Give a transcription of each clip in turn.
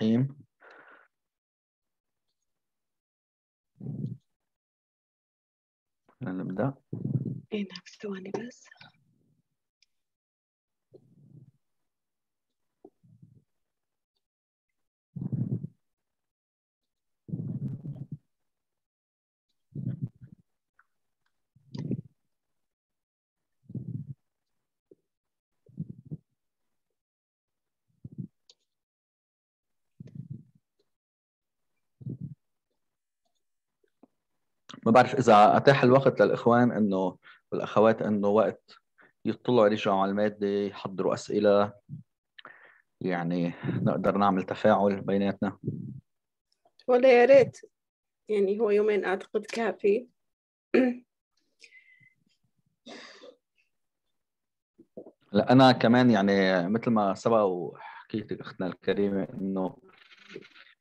الرحيم نبدأ. اي نعم ثواني بس. ما بعرف إذا أتاح الوقت للإخوان إنه والأخوات إنه وقت يطلعوا يرجعوا على الماده يحضروا أسئلة يعني نقدر نعمل تفاعل بيناتنا. ولا يا ريت. يعني هو يومين أعتقد كافي. لا أنا كمان يعني مثل ما سبق وحكيت اختنا الكريمة إنه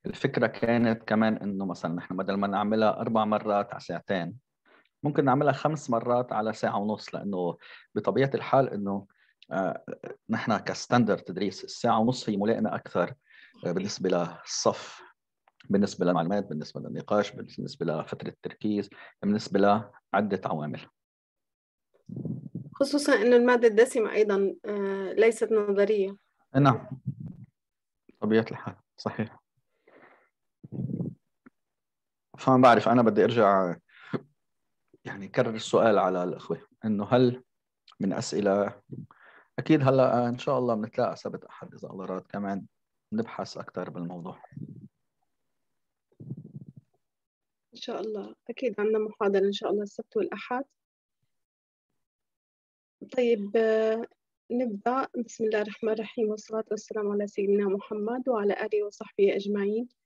الفكرة كانت كمان إنه مثلا نحن بدل ما نعملها أربع مرات على ساعتين ممكن نعملها خمس مرات على ساعة ونص لأنه بطبيعة الحال إنه آه، نحن كستاندرد تدريس الساعة ونص هي ملائمة أكثر آه، بالنسبة للصف بالنسبة للمعلومات بالنسبة للنقاش بالنسبة لفترة التركيز بالنسبة لعدة عوامل. خصوصا أن المادة الدسمة أيضا آه، ليست نظرية. نعم. طبيعه الحال صحيح. فما بعرف أنا بدي أرجع يعني كرر السؤال على الأخوة إنه هل من أسئلة؟ أكيد هلأ إن شاء الله بنتلاقى سبت أحد إذا الله راد كمان نبحث أكثر بالموضوع. إن شاء الله. أكيد عندنا محاضرة إن شاء الله السبت والأحد. طيب نبدأ. بسم الله الرحمن الرحيم والصلاة والسلام على سيدنا محمد وعلى آله وصحبه أجمعين.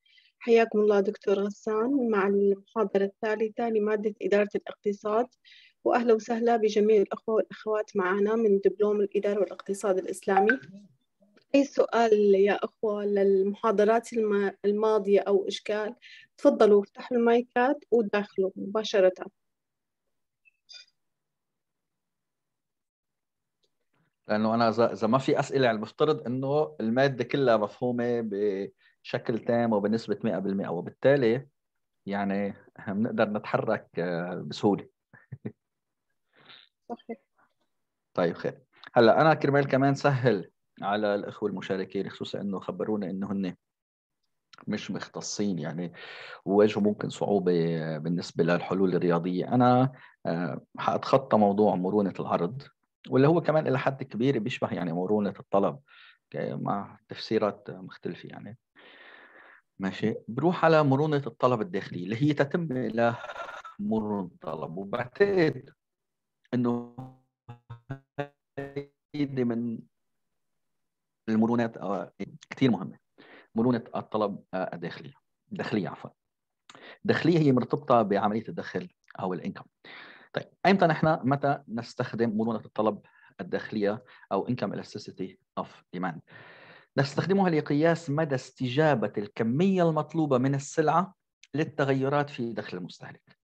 حياكم الله دكتور غسان مع المحاضرة الثالثة لمادة إدارة الاقتصاد. وأهلا وسهلا بجميع الأخوة والأخوات معنا من دبلوم الإدارة والاقتصاد الإسلامي. أي سؤال يا أخوة للمحاضرات الم- الماضية أو إشكال تفضلوا افتحوا المايكات وداخلوا مباشرة. لأنه أنا اذا ما في أسئلة يعني المفترض إنه المادة كلها مفهومة بشكل تام وبنسبة 100% وبالتالي يعني بنقدر نتحرك آه، بسهولة. صحيح. طيب خير. هلأ أنا كرمال كمان سهل على الأخوة المشاركين خصوصا إنه خبرونا إنه هن مش مختصين يعني وواجهوا ممكن صعوبة بالنسبة للحلول الرياضية. أنا آه، حأتخطى موضوع مرونة العرض واللي هو كمان إلى حد كبير بيشبه يعني مرونة الطلب مع تفسيرات مختلفة يعني. ماشي. بروح على مرونة الطلب الداخلي اللي هي تتم إلى مرونة الطلب. وبعتقد إنه هيدي من المرونات كثير مهمة. مرونة الطلب آه، الداخلية. الداخليه عفوا. الداخليه هي مرتبطة بعملية الدخل أو الإنكم. طيب ايمتى نحن متى نستخدم مرونة الطلب الداخلية أو income elasticity of demand نستخدمها لقياس مدى استجابة الكمية المطلوبة من السلعة للتغيرات في دخل المستهلك.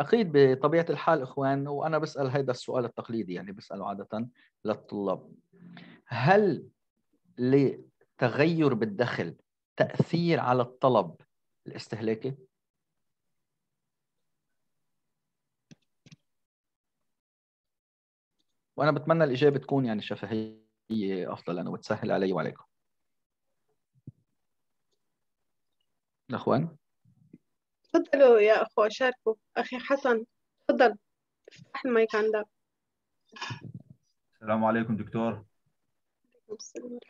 أكيد بطبيعة الحال إخوان وأنا بسأل هذا السؤال التقليدي يعني بسأله عادة للطلاب. هل لتغير بالدخل تأثير على الطلب الاستهلاكي؟ وأنا بتمنى الإجابة تكون يعني شفهية أفضل لأنه بتسهل علي وعليكم. أخوان. تفضلوا يا أخوة شاركوا. أخي حسن تفضل. افتح المايك عندك. السلام عليكم دكتور.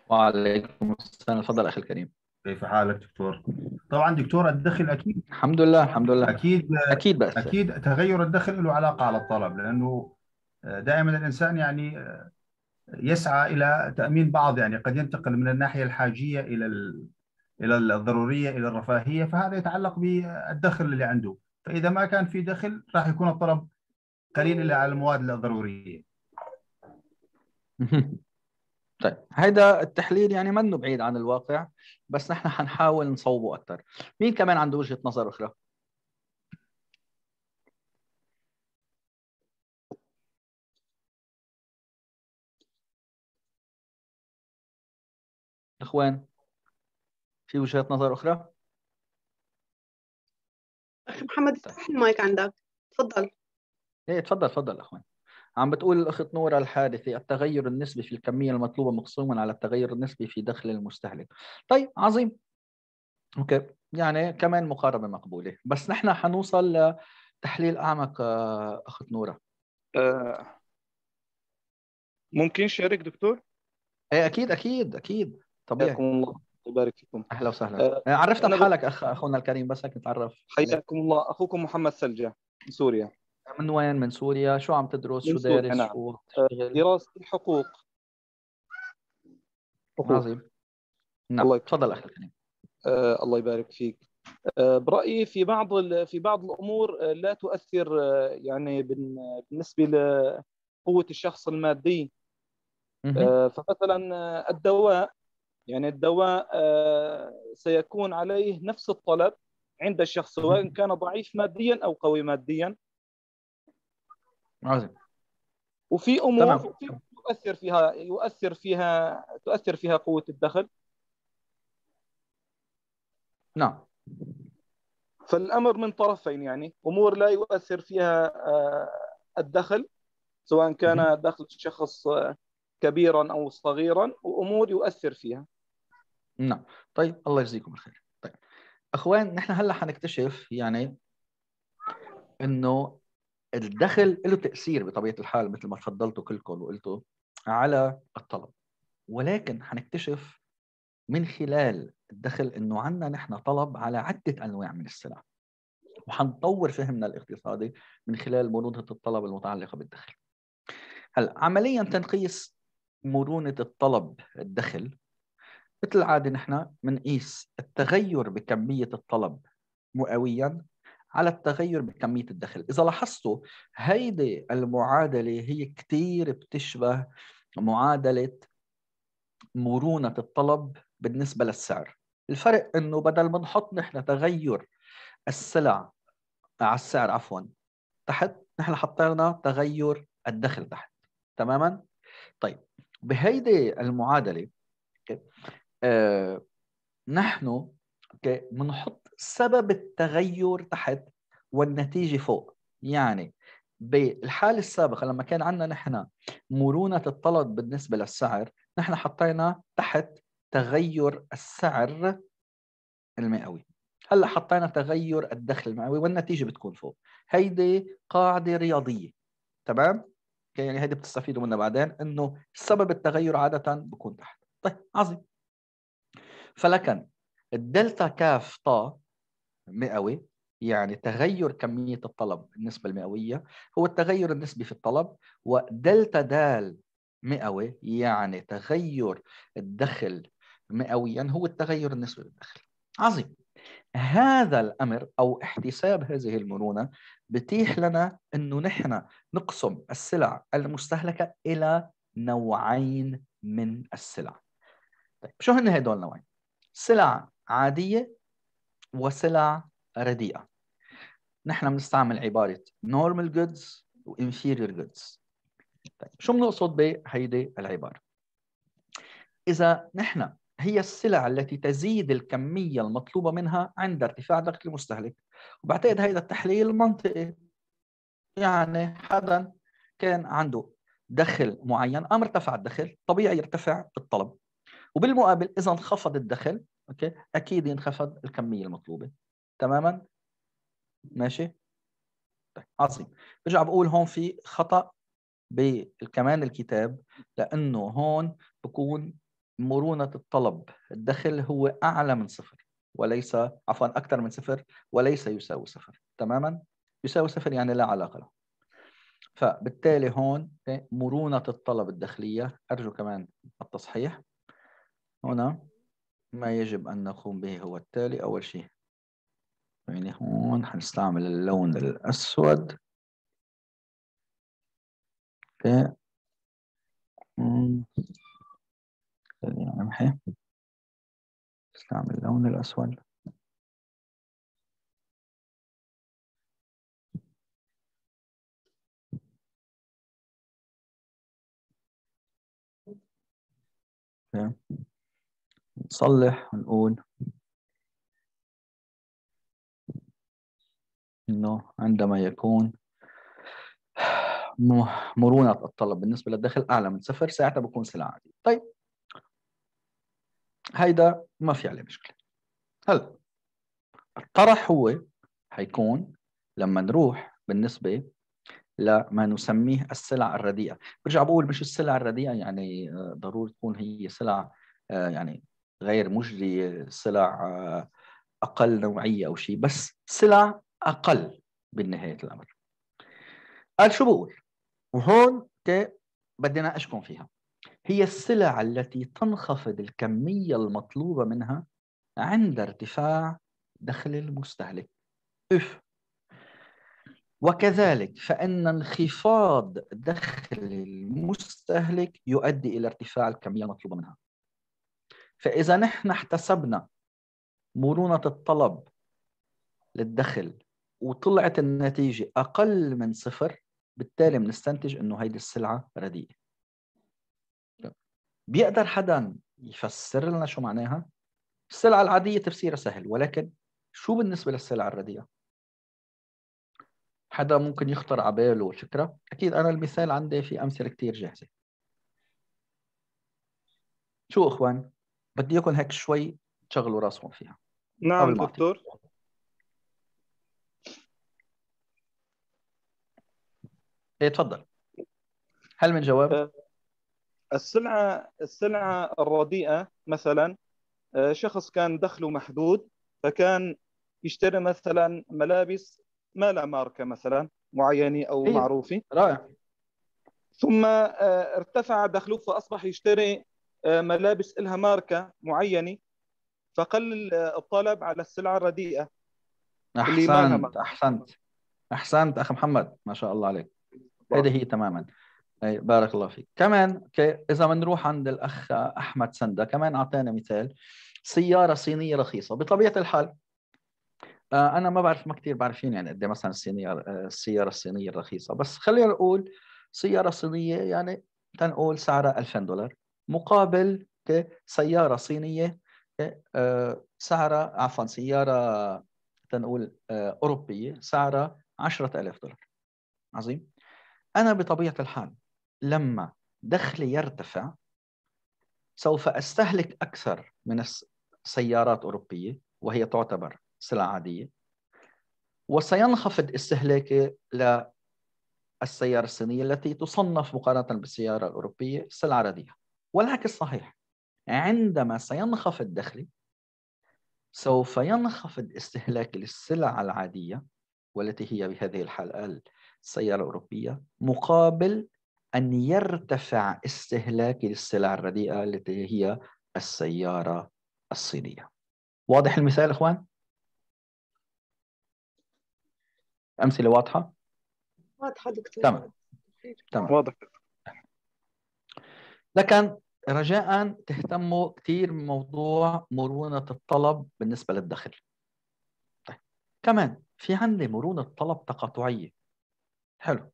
وعليكم السلام. تفضل أخي الكريم. كيف حالك دكتور؟ طبعا دكتور الدخل أكيد الحمد لله الحمد لله. أكيد أكيد بأس. أكيد تغير الدخل له علاقة على الطلب لأنه دائما الإنسان يعني يسعى إلى تأمين بعض يعني قد ينتقل من الناحية الحاجية إلى ال... إلى الضرورية إلى الرفاهية فهذا يتعلق بالدخل اللي عنده. فإذا ما كان في دخل راح يكون الطلب قليل الا على المواد الضرورية. طيب هذا التحليل يعني منه بعيد عن الواقع بس نحن حنحاول نصوبه أكثر مين كمان عنده وجهة نظر أخرى؟ إخوان؟ في وجهات نظر أخرى؟ أخي محمد افتح المايك عندك. تفضل. إيه تفضل تفضل اخوان عم بتقول الأخت نورة الحادثة التغير النسبي في الكمية المطلوبة مقسوما على التغير النسبي في دخل المستهلك. طيب عظيم. أوكي. يعني كمان مقاربة مقبولة. بس نحن حنوصل لتحليل أعمق آه، أخت نورة. آه، ممكن شارك دكتور؟ إيه أكيد أكيد أكيد. طبيعي. الله. يبارك فيكم. أهلا وسهلا. آه، آه، عرفنا أنا بحالك اخ أخونا الكريم بس هيك نتعرف. حياكم الله. أخوكم محمد سلجة من سوريا. من وين؟ من سوريا. شو عم تدرس؟ شو دارس؟ نعم. شو تشتغل دراستي حقوق. حقوق. عظيم. نعم. الله. تفضل أخي الكريم. آه الله يبارك فيك. آه برأيي في بعض في بعض الأمور آه، لا تؤثر آه، يعني بال- بالنسبة لقوة الشخص المادي. آه، فمثلا آه، الدواء. يعني الدواء آه، سيكون عليه نفس الطلب عند الشخص سواء كان ضعيف ماديا أو قوي ماديا. عظيم. وفي تمام. امور في أمور يؤثر فيها يؤثر فيها تؤثر فيها قوة الدخل. نعم. فالأمر من طرفين يعني. أمور لا يؤثر فيها آه، الدخل سواء. كان دخل الشخص آه، كبيرا أو صغيرا وأمور يؤثر فيها. نعم. طيب الله يجزيكم الخير. طيب أخوان نحن هلأ حنكتشف يعني إنه الدخل له تأثير بطبيعة الحال مثل ما تفضلتوا كلكم وقلتوا على الطلب. ولكن حنكتشف من خلال الدخل إنه عندنا نحن طلب على عدة أنواع من السلع. وحنطور فهمنا الاقتصادي من خلال مرونة الطلب المتعلقة بالدخل. هلأ عمليا تنقيس مرونة الطلب الدخل مثل العاده نحن بنقيس التغير بكمية الطلب مئويا على التغير بكمية الدخل. إذا لاحظتوا هيدي المعادلة هي كثير بتشبه معادلة مرونة الطلب بالنسبة للسعر. الفرق إنه بدل ما نحط نحن تغير السلع على السعر عفوا تحت نحن حطينا تغير الدخل تحت. تماما؟ طيب بهيدي المعادلة آه نحن أوكي بنحط سبب التغير تحت والنتيجة فوق. يعني بالحالة السابقة لما كان عندنا نحن مرونة الطلب بالنسبة للسعر نحن حطينا تحت تغير السعر المئوي. هلأ حطينا تغير الدخل المئوي والنتيجة بتكون فوق. هيدي قاعدة رياضية تمام؟ يعني هيدي بتستفيدوا منها بعدين إنه سبب التغير عادة بكون تحت. طيب عظيم. فلكن الدلتا كاف طا مئوي يعني تغير كمية الطلب النسبة المئوية هو التغير النسبي في الطلب ودلتا دال مئوي يعني تغير الدخل مئويا هو التغير النسبي بالدخل عظيم. هذا الأمر أو احتساب هذه المرونة بتيح لنا أنه نحن نقسم السلع المستهلكة إلى نوعين من السلع. طيب شو هن هدول النوعين؟ سلع عادية وسلع رديئة. نحن بنستعمل عبارة normal goods و inferior goods. طيب شو بنقصد بهيدي العبارة؟ إذا نحن هي السلع التي تزيد الكمية المطلوبة منها عند ارتفاع دخل المستهلك وبعتقد هذا التحليل منطقي. يعني حدا كان عنده دخل معين قام ارتفع الدخل طبيعي يرتفع الطلب وبالمقابل إذا انخفض الدخل أوكي؟ أكيد ينخفض الكمية المطلوبة. تماما؟ ماشي؟ طيب عظيم. برجع بقول هون في خطأ بكمان الكتاب لأنه هون بكون مرونة الطلب. الدخل هو أعلى من صفر وليس عفوا أكثر من صفر وليس يساوي صفر. تماما؟ يساوي صفر يعني لا علاقة له. فبالتالي هون مرونة الطلب الداخلية. أرجو كمان التصحيح. هنا. ما يجب أن نقوم به هو التالي أول شيء. يعني هون حنستعمل اللون الأسود. أوكي. خلينا نمحي نستعمل اللون الأسود. أوكي. نصلح ونقول. إنه عندما يكون مرونة الطلب بالنسبة للدخل أعلى من صفر ساعتها بكون سلعة عادية. طيب. هيدا ما في عليه مشكلة. هلا الطرح هو حيكون لما نروح بالنسبة لما نسميه السلع الرديئة. برجع بقول مش السلع الرديئة يعني آه، ضروري تكون هي سلع آه، يعني غير مجدية سلع آه، أقل نوعية أو شيء بس سلع أقل بالنهاية الأمر. قال شو بقول وهون بدنا أشكن فيها. هي السلع التي تنخفض الكمية المطلوبة منها عند ارتفاع دخل المستهلك. إف. وكذلك فإن انخفاض دخل المستهلك يؤدي إلى ارتفاع الكمية المطلوبة منها. فإذا نحن احتسبنا مرونة الطلب للدخل وطلعت النتيجة أقل من صفر بالتالي بنستنتج إنه هيدي السلعة رديئة. بيقدر حدا يفسر لنا شو معناها؟ السلعة العادية تفسيرها سهل ولكن شو بالنسبة للسلعة الرديئة؟ حدا ممكن يخطر على باله أكيد أنا المثال عندي في أمثلة كثير جاهزة. شو إخوان؟ بدي اياكم هيك شوي تشغلوا راسكم فيها. نعم دكتور. إيه تفضل. هل من جواب؟ أه، السلعة السلعة الرديئة مثلا أه، شخص كان دخله محدود فكان يشتري مثلا ملابس ما لا ماركة مثلا معينة أو إيه؟ معروفة. رائع. ثم أه، ارتفع دخله فأصبح يشتري ملابس لها ماركة معينة فقل الطلب على السلعة الرديئة أحسنت أحسنت. أحسنت أخ محمد ما شاء الله عليك. هذه هي تماما. أي بارك الله فيك. كمان إذا بنروح عند الأخ أحمد سندا كمان اعطانا مثال. سيارة صينية رخيصة. بطبيعة الحال آه، أنا ما بعرف ما كثير بعرفين يعني قد إيه مثلا الصينية آه، السيارة الصينية الرخيصة. بس خلينا نقول سيارة صينية يعني تنقول سعرها 2000 دولار. مقابل سيارة صينية آه، سعرها عفوا سيارة تنقول أوروبية سعرها 10000 دولار. عظيم. أنا بطبيعة الحال لما دخلي يرتفع سوف أستهلك أكثر من السيارات الأوروبية وهي تعتبر سلعة عادية. وسينخفض استهلاكي للسيارة الصينية التي تصنف مقارنة بالسيارة الأوروبية سلعة رديئة. والعكس صحيح. عندما سينخفض دخلي سوف ينخفض استهلاكي للسلع العادية والتي هي بهذه الحالة السيارة الأوروبية مقابل أن يرتفع استهلاك للسلع الرديئة التي هي السيارة الصينية. واضح المثال إخوان؟ أمثلة واضحة؟ واضحة دكتور. تمام. تمام. واضح. لكن رجاء تهتموا كثير بموضوع مرونة الطلب بالنسبة للدخل طيب. كمان في عندي مرونة طلب تقاطعية. حلو.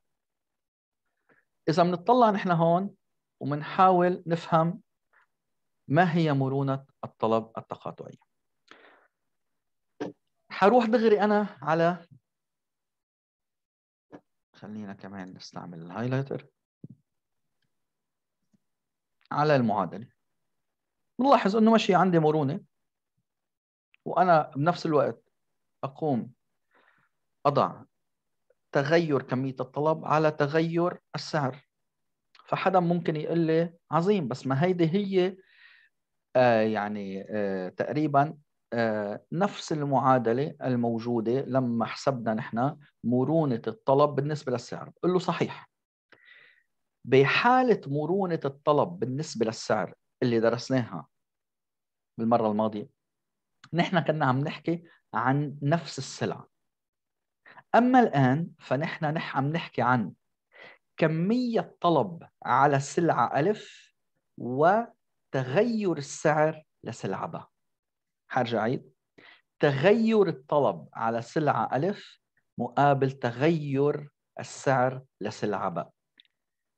إذا بنطلع نحن هون وبنحاول نفهم ما هي مرونة الطلب التقاطعي حروح دغري أنا على خلينا كمان نستعمل الهايلايتر على المعادلة. بنلاحظ أنه ماشي عندي مرونة وأنا بنفس الوقت أقوم أضع تغير كمية الطلب على تغير السعر. فحدا ممكن يقول لي عظيم بس ما هيدي هي آه يعني آه تقريبا آه نفس المعادلة الموجودة لما حسبنا نحن مرونة الطلب بالنسبة للسعر. بقول له صحيح. بحالة مرونة الطلب بالنسبة للسعر اللي درسناها بالمرة الماضية. نحن كنا عم نحكي عن نفس السلعة. أما الآن فنحن نح عم نحكي عن كمية طلب على سلعة ألف وتغير السعر لسلعة ب حرجع عيد. تغير الطلب على سلعة ألف مقابل تغير السعر لسلعة ب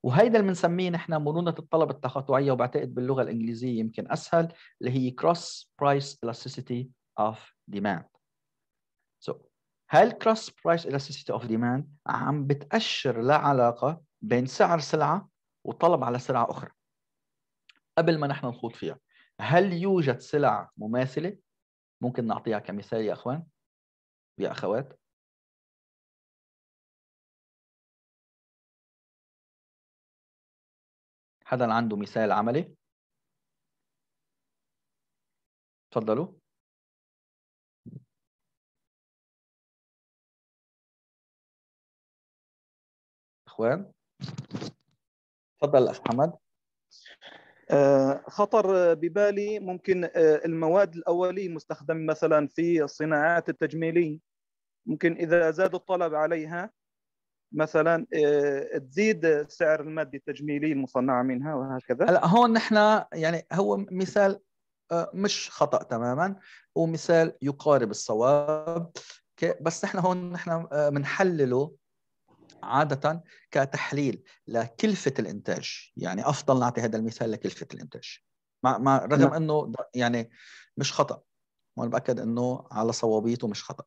وهيدا اللي بنسميه نحن مرونة الطلب التقاطعية وبعتقد باللغة الإنجليزية يمكن أسهل اللي هي cross price elasticity of demand. So هل cross price elasticity of demand عم بتأشر لعلاقة بين سعر سلعة وطلب على سلعة أخرى؟ قبل ما نحن نخوض فيها هل يوجد سلع مماثلة؟ ممكن نعطيها كمثال يا أخوان يا أخوات. حدا عنده مثال عملي؟ تفضلوا إخوان. تفضل اخ محمد آه، خطر ببالي ممكن آه، المواد الأولية مستخدمة مثلا في الصناعات التجميلية. ممكن إذا زاد الطلب عليها مثلا آه، تزيد سعر المادة التجميلية المصنعة منها وهكذا؟ هلا هون نحن يعني هو مثال مش خطأ تماما ومثال يقارب الصواب. بس نحن هون نحن بنحلله عادة كتحليل لكلفة الإنتاج. يعني أفضل نعطي هذا المثال لكلفة الإنتاج. مع, مع رغم نعم. أنه يعني مش خطأ. وأنا بأكد أنه على صوابيته مش خطأ.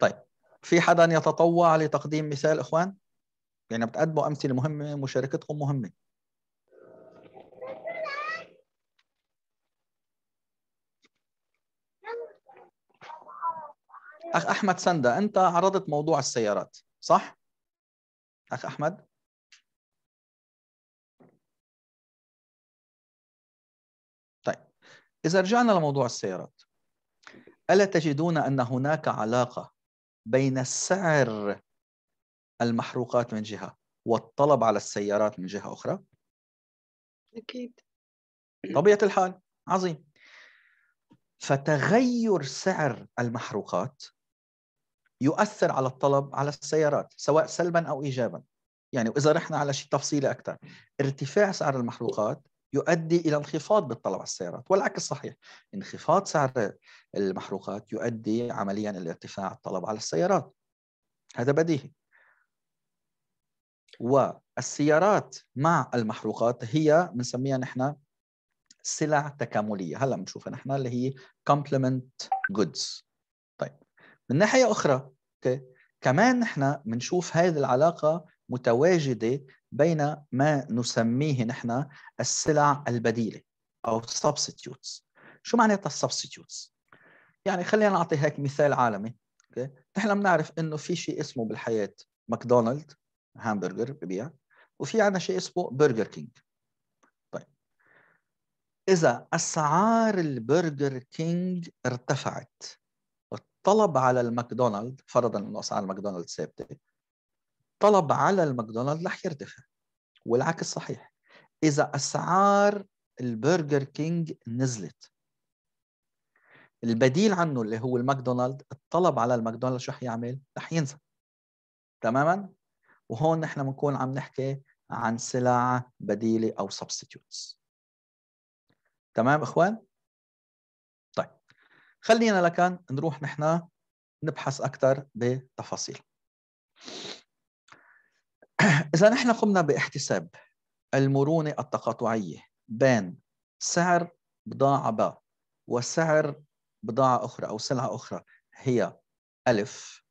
طيب. في حدا يتطوع لتقديم مثال إخوان؟ يعني بتقدموا أمثلة مهمة مشاركتكم مهمة. أخ أحمد سندا أنت عرضت موضوع السيارات صح؟ أخ أحمد؟ طيب إذا رجعنا لموضوع السيارات ألا تجدون أن هناك علاقة بين سعر المحروقات من جهة والطلب على السيارات من جهة أخرى؟ أكيد. طبيعة الحال عظيم. فتغير سعر المحروقات يؤثر على الطلب على السيارات سواء سلبا أو ايجابا. يعني واذا رحنا على شيء تفصيلي أكثر ارتفاع سعر المحروقات يؤدي إلى انخفاض بالطلب على السيارات والعكس صحيح. انخفاض سعر المحروقات يؤدي عمليا إلى ارتفاع الطلب على السيارات. هذا بديهي. والسيارات مع المحروقات هي بنسميها نحن سلع تكاملية. هلأ بنشوفها نحن اللي هي complement goods. من ناحية أخرى أوكي كمان نحن بنشوف هذه العلاقة متواجدة بين ما نسميه نحن السلع البديلة أو substitutes. شو معناتها ال substitutes يعني خلينا نعطي هيك مثال عالمي أوكي نحن بنعرف إنه في شيء اسمه بالحياة ماكدونالد همبرجر ببيع وفي عندنا شيء اسمه برجر كينج طيب. إذا أسعار البرجر كينج ارتفعت طلب على الماكدونالد فرضا إنه أسعار الماكدونالد ثابتة طلب على الماكدونالد رح يرتفع والعكس صحيح. إذا أسعار البرجر كينج نزلت. البديل عنه اللي هو الماكدونالد الطلب على الماكدونالد شو رح يعمل؟ رح ينزل. تماما؟ وهون نحن بنكون عم نحكي عن سلع بديلة أو سبستيتيوتس تمام إخوان؟ خلينا لكان نروح نحن نبحث أكثر بتفاصيل. إذا نحن قمنا باحتساب المرونة التقاطعية بين سعر بضاعة ب وسعر بضاعة أخرى أو سلعة أخرى هي ألف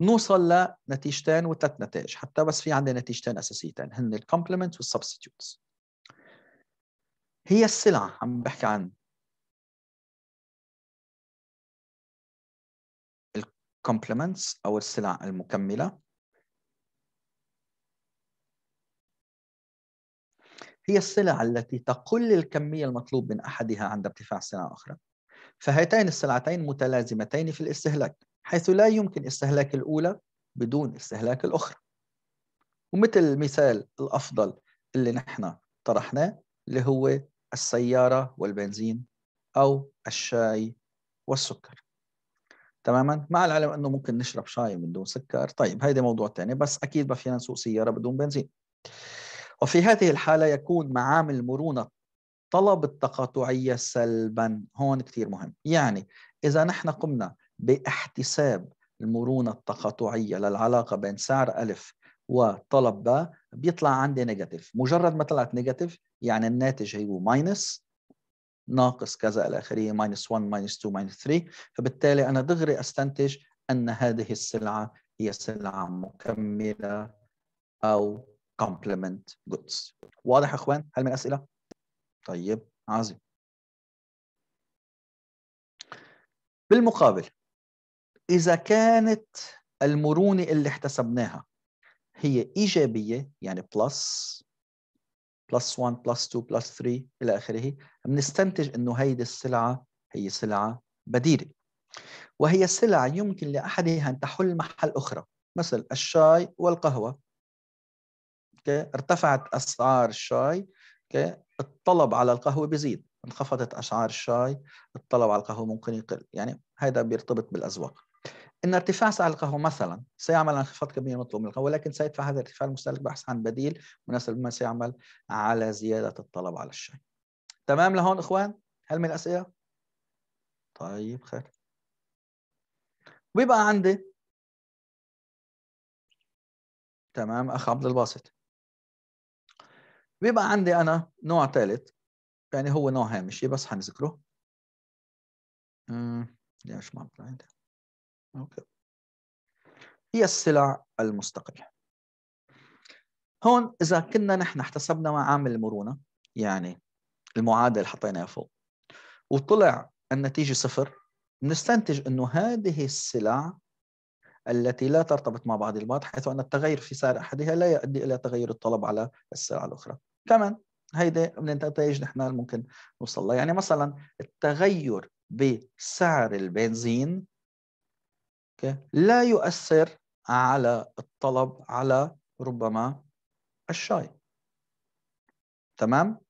نوصل لنتيجتين وثلاث نتائج حتى بس في عندنا نتيجتين أساسيتين هن ال complement وال substitutes هي السلعة عم بحكي عن complements أو السلع المكملة. هي السلع التي تقل الكمية المطلوب من أحدها عند ارتفاع سلع أخرى. فهاتين السلعتين متلازمتين في الاستهلاك حيث لا يمكن استهلاك الأولى بدون استهلاك الأخرى. ومثل المثال الأفضل اللي نحن طرحناه اللي هو السيارة والبنزين أو الشاي والسكر. تماما؟ مع العلم أنه ممكن نشرب شاي من دون سكر. طيب هيدا موضوع ثاني بس أكيد ما فينا نسوق سيارة بدون بنزين. وفي هذه الحالة يكون معامل مرونه طلب التقاطعية سلبا. هون كثير مهم. يعني إذا نحن قمنا باحتساب المرونة التقاطعية للعلاقة بين سعر ألف وطلب باء بيطلع عندي negative. مجرد ما طلعت negative يعني الناتج هو minus ناقص كذا إلى آخره minus 1 minus 2 minus 3 فبالتالي أنا دغري أستنتج أن هذه السلعة هي سلعة مكملة أو complement goods واضح أخوان؟ هل من أسئلة؟ طيب عظيم بالمقابل إذا كانت المرونة اللي احتسبناها هي إيجابية يعني plus plus 1 plus 2 plus 3 إلى آخره بنستنتج أنه هيدي السلعة هي سلعة بديلة وهي سلع يمكن لأحدها أن تحل محل أخرى مثل الشاي والقهوة ارتفعت أسعار الشاي الطلب على القهوة بيزيد انخفضت أسعار الشاي الطلب على القهوة ممكن يقل. يعني هذا بيرتبط بالأذواق إن ارتفاع سعر القهوة مثلا سيعمل على انخفاض كميه مطلوب من القهوة ولكن سيدفع هذا الارتفاع المستهلك بحث عن بديل مناسب ما سيعمل على زيادة الطلب على الشاي. تمام لهون إخوان؟ هل من اسئله طيب خير. ويبقى عندي. تمام أخ عبد الباسط. بيبقى عندي أنا نوع ثالث يعني هو نوع هامشي بس حنذكره. ليش ما عندي أوكي. هي السلع المستقلة. هون إذا كنا نحن احتسبنا معامل المرونة يعني المعادل حطيناها فوق وطلع النتيجة صفر نستنتج أنه هذه السلع التي لا ترتبط مع بعض البعض حيث أن التغير في سعر أحدها لا يؤدي إلى تغير الطلب على السلع الأخرى. كمان هيدي من النتائج نحن ممكن نوصل لها. يعني مثلا التغير بسعر البنزين لا يؤثر على الطلب على ربما الشاي. تمام؟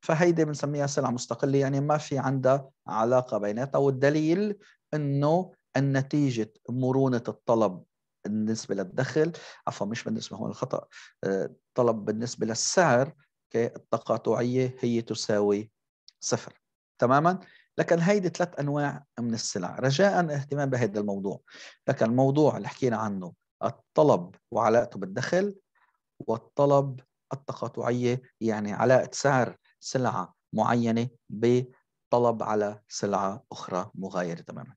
فهيدي بنسميها سلعة مستقلة. يعني ما في عندها علاقة بيناتها. والدليل إنه النتيجة مرونة الطلب بالنسبة للدخل. عفوا مش بالنسبة هون الخطأ. الطلب بالنسبة للسعر التقاطعية هي تساوي صفر. تماما؟ لكن هيدي ثلاث أنواع من السلع. رجاء اهتمام بهذا الموضوع. لكن الموضوع اللي حكينا عنه الطلب وعلاقته بالدخل والطلب التقاطعية يعني علاقة سعر سلعة معينة بطلب على سلعة أخرى مغايرة تماما.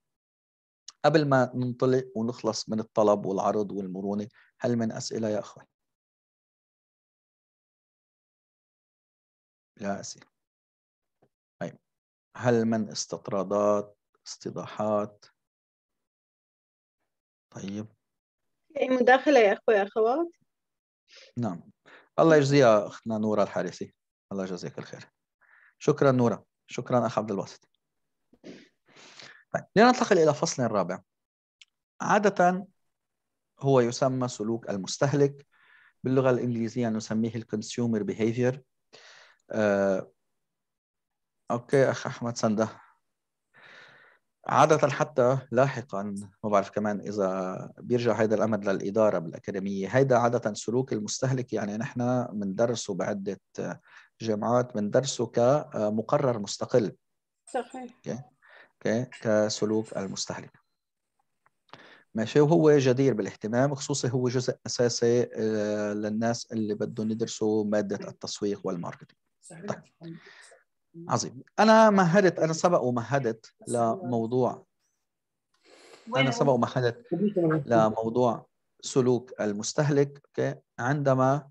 قبل ما ننطلق ونخلص من الطلب والعرض والمرونة هل من أسئلة يا لا اسئله هل من استطرادات استيضاحات طيب. أي مداخلة يا أخوي أخوات؟ نعم. الله يجزيها أختنا نورة الحارثي. الله يجزيك الخير. شكرا نورة. شكرا أخ عبد الباسط. طيب لننتقل إلى فصل الرابع عادة هو يسمى سلوك المستهلك. باللغة الإنجليزية نسميه الكونسيومر behavior أوكي أخ أحمد سندة. عادة حتى لاحقا ما بعرف كمان إذا بيرجع هذا الأمر للإدارة بالأكاديمية. هيدا عادة سلوك المستهلك يعني نحن بندرسه بعدة جامعات بندرسه كمقرر مستقل. صحيح. أوكي كسلوك المستهلك. ماشي وهو جدير بالاهتمام خصوصي هو جزء أساسي آه، للناس اللي بدهم يدرسوا مادة التسويق وال marketing. طيب. عظيم. أنا مهدت أنا سبق ومهدت لموضوع. أنا سبق ومهدت لموضوع سلوك المستهلك عندما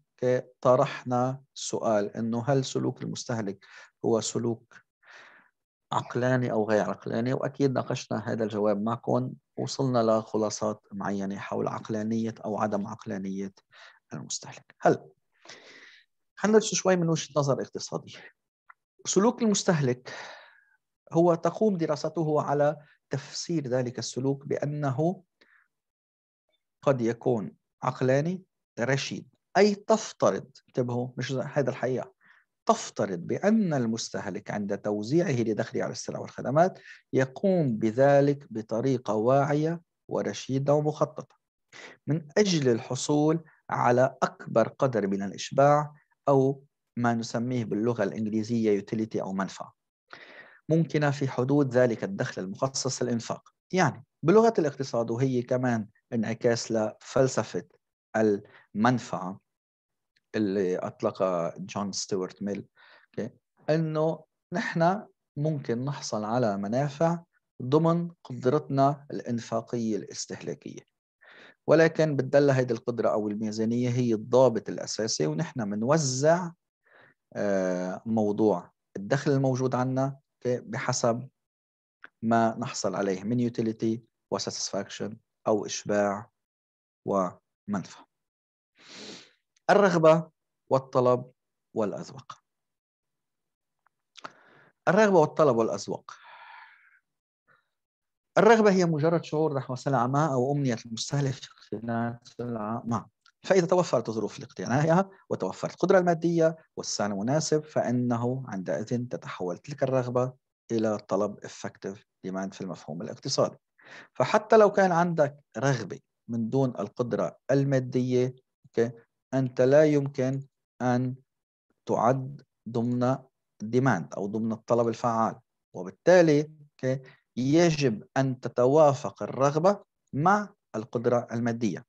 طرحنا سؤال إنه هل سلوك المستهلك هو سلوك عقلاني أو غير عقلاني؟ وأكيد ناقشنا هذا الجواب معكم. وصلنا لخلاصات معينة حول عقلانية أو عدم عقلانية المستهلك. هل حندرس شوي من وجهة نظر اقتصاديه سلوك المستهلك هو تقوم دراسته على تفسير ذلك السلوك بأنه قد يكون عقلاني رشيد. أي تفترض انتبهوا مش هذا الحقيقة. تفترض بأن المستهلك عند توزيعه لدخله على السلع والخدمات يقوم بذلك بطريقة واعية ورشيدة ومخططة. من أجل الحصول على أكبر قدر من الإشباع أو ما نسميه باللغة الإنجليزية utility أو منفعة. ممكنة في حدود ذلك الدخل المخصص للإنفاق. يعني بلغة الاقتصاد وهي كمان انعكاس لفلسفة المنفعة اللي أطلقها جون ستيوارت ميل أنه نحن ممكن نحصل على منافع ضمن قدرتنا الإنفاقية الاستهلاكية. ولكن بتدل هذه القدرة أو الميزانية هي الضابط الأساسي ونحن بنوزع آه، موضوع الدخل الموجود عنا بحسب ما نحصل عليه من utility وساتسفاكشن أو إشباع ومنفعة الرغبة والطلب والأذواق. الرغبة والطلب والأذواق الرغبة هي مجرد شعور نحو سلعة ما أو أمنية المستهلك في اقتناء سلعة ما فإذا توفرت ظروف لاقتنائها وتوفرت القدرة المادية والسعر المناسب فإنه عندئذ تتحول تلك الرغبة إلى طلب effective demand في المفهوم الاقتصادي. فحتى لو كان عندك رغبة من دون القدرة المادية أنت لا يمكن أن تعد ضمن demand أو ضمن الطلب الفعال. وبالتالي يجب أن تتوافق الرغبة مع القدرة المادية.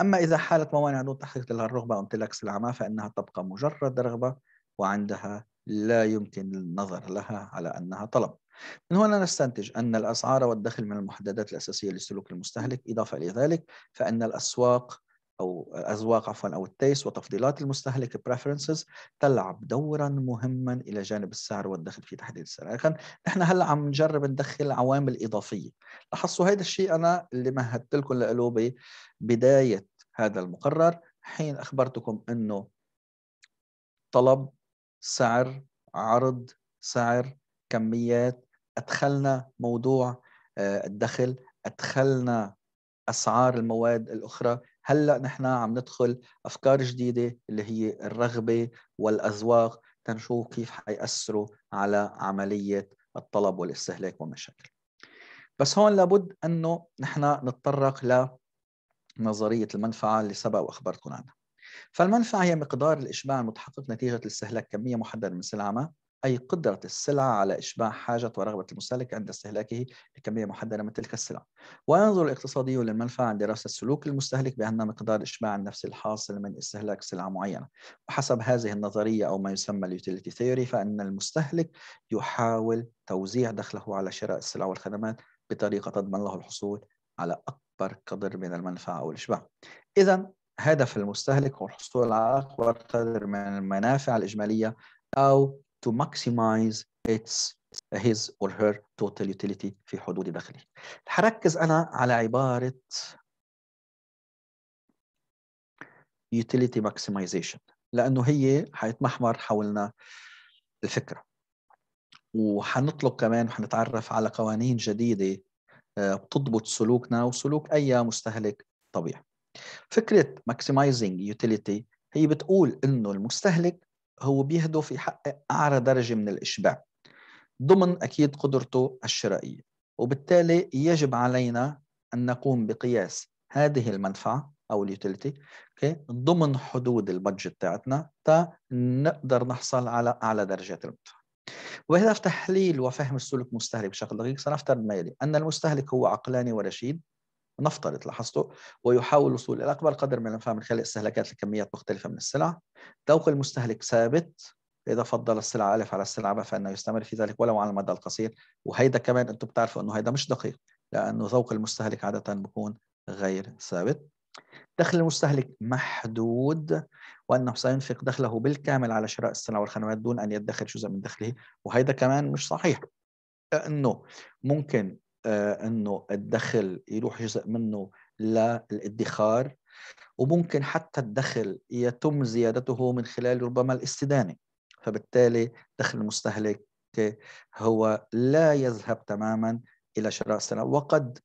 أما إذا حالت موانع دون تحقيق لها الرغبة أو امتلاك سلعة ما فإنها تبقى مجرد رغبة وعندها لا يمكن النظر لها على أنها طلب. من هنا نستنتج أن الأسعار والدخل من المحددات الأساسية لسلوك المستهلك إضافة إلى ذلك فإن الأسواق أو اذواق عفوا أو التيس وتفضيلات المستهلك preferences تلعب دورا مهما إلى جانب السعر والدخل في تحديد السعر. لكن نحن هلأ عم نجرب ندخل عوامل إضافية. لاحظتوا هذا الشيء؟ أنا اللي مهدت لكم له ببدايه هذا المقرر حين أخبرتكم إنه طلب سعر عرض سعر كميات أدخلنا موضوع آه، الدخل أدخلنا أسعار المواد الأخرى. هلأ نحن عم ندخل أفكار جديدة اللي هي الرغبة والاذواق تنشوف كيف حيأثروا على عملية الطلب والاستهلاك والمشاكل. بس هون لابد أنه نحن نتطرق لنظريه المنفعة اللي سبق وأخبرتكم عنها. فالمنفعة هي مقدار الاشباع المتحقق نتيجة الاستهلاك كمية محددة من سلعة ما أي قدرة السلعة على إشباع حاجة ورغبة المستهلك عند استهلاكه لكمية محددة من تلك السلع. وينظر الاقتصادي للمنفعة عند دراسة سلوك المستهلك بأن مقدار الإشباع النفسي الحاصل من استهلاك سلعة معينة. وحسب هذه النظرية أو ما يسمى ال utility theory فإن المستهلك يحاول توزيع دخله على شراء السلع والخدمات بطريقة تضمن له الحصول على أكبر قدر من المنفعة أو الإشباع. إذا هدف المستهلك هو الحصول على أكبر قدر من المنافع الإجمالية أو to maximize its his or her total utility في حدود دخله حركز أنا على عبارة utility maximization لأنه هي حيتمحور حولنا الفكرة. وحنطلق كمان وحنتعرف على قوانين جديدة آه، بتضبط سلوكنا وسلوك أي مستهلك طبيعي. فكرة maximizing utility هي بتقول إنه المستهلك هو بيهدف يحقق أعلى درجة من الإشباع ضمن أكيد قدرته الشرائية وبالتالي يجب علينا أن نقوم بقياس هذه المنفعة أو اليوتيليتي ضمن حدود البادجت تاعتنا تا نقدر نحصل على أعلى درجات المنفعة وبهدف تحليل وفهم السلوك المستهلك بشكل دقيق. سنفترض ما يلي أن المستهلك هو عقلاني ورشيد نفترض لاحظتوا؟ ويحاول الوصول إلى أكبر قدر من الأنفاق من خلال استهلاكات لكميات مختلفة من السلع. ذوق المستهلك ثابت. إذا فضل السلعه ألف على السلعه ب فإنه يستمر في ذلك ولو على المدى القصير. وهيدا كمان أنتم بتعرفوا إنه هيدا مش دقيق لأنه ذوق المستهلك عادة بيكون غير ثابت. دخل المستهلك محدود وأنه سينفق دخله بالكامل على شراء السلع والخدمات دون أن يدخر جزء من دخله. وهيدا كمان مش صحيح لأنه ممكن إنه الدخل يروح جزء منه للادخار وممكن حتى الدخل يتم زيادته من خلال ربما الاستدانة فبالتالي دخل المستهلك هو لا يذهب تماما إلى شراء السلع وقد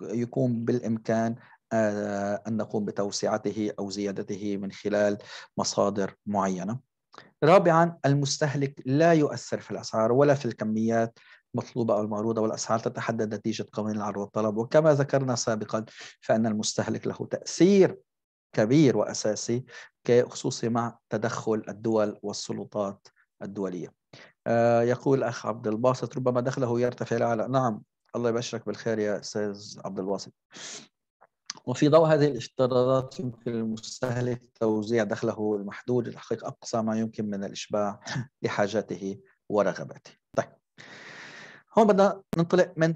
يكون بالإمكان آه، أن نقوم بتوسعته أو زيادته من خلال مصادر معينة. رابعا المستهلك لا يؤثر في الأسعار ولا في الكميات المطلوبة أو المعروضة والأسعار تتحدد نتيجة قوانين العرض والطلب وكما ذكرنا سابقا فإن المستهلك له تأثير كبير وأساسي خصوصي مع تدخل الدول والسلطات الدولية. آه يقول أخ عبد الباسط ربما دخله يرتفع لأعلى نعم الله يبشرك بالخير يا أستاذ عبد الباسط. وفي ضوء هذه الافتراضات يمكن للمستهلك توزيع دخله المحدود لتحقيق أقصى ما يمكن من الإشباع لحاجاته ورغباته. هون بدنا ننطلق من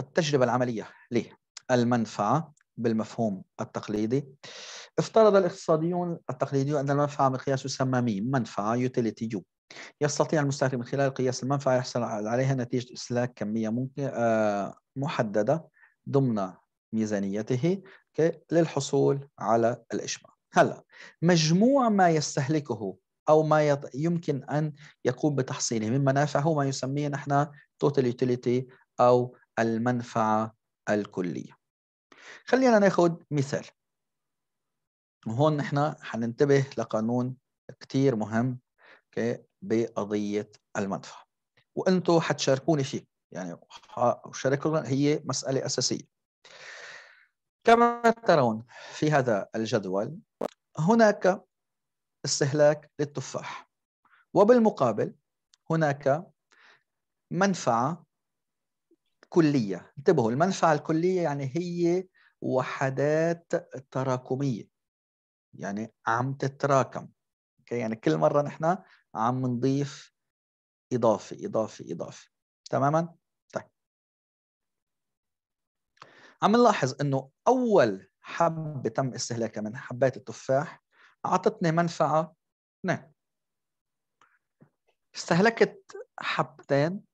التجربة العملية ليه؟ المنفعة بالمفهوم التقليدي. افترض الاقتصاديون التقليديون أن المنفعة مقياس يسمى ميم منفعة utility U يستطيع المستهلك من خلال قياس المنفعة يحصل عليها نتيجة استهلاك كمية ممكن آه، محددة ضمن ميزانيته للحصول على الإشباع هلا مجموع ما يستهلكه أو ما يمكن أن يقوم بتحصيله من منافع هو ما يسميه نحن total utility أو المنفعة الكلية خلينا ناخذ مثال وهون نحن حننتبه لقانون كتير مهم بقضية المنفعة وأنتم حتشاركوني فيه يعني شاركونا هي مسألة أساسية كما ترون في هذا الجدول هناك استهلاك للتفاح وبالمقابل هناك منفعة كلية. انتبهوا المنفعة الكلية يعني هي وحدات تراكمية يعني عم تتراكم. يعني كل مرة نحن عم نضيف إضافي إضافي إضافي تماما؟ طيب. عم نلاحظ إنه أول حبة تم استهلاكها من حبات التفاح أعطتني منفعة اثنين. استهلكت حبتين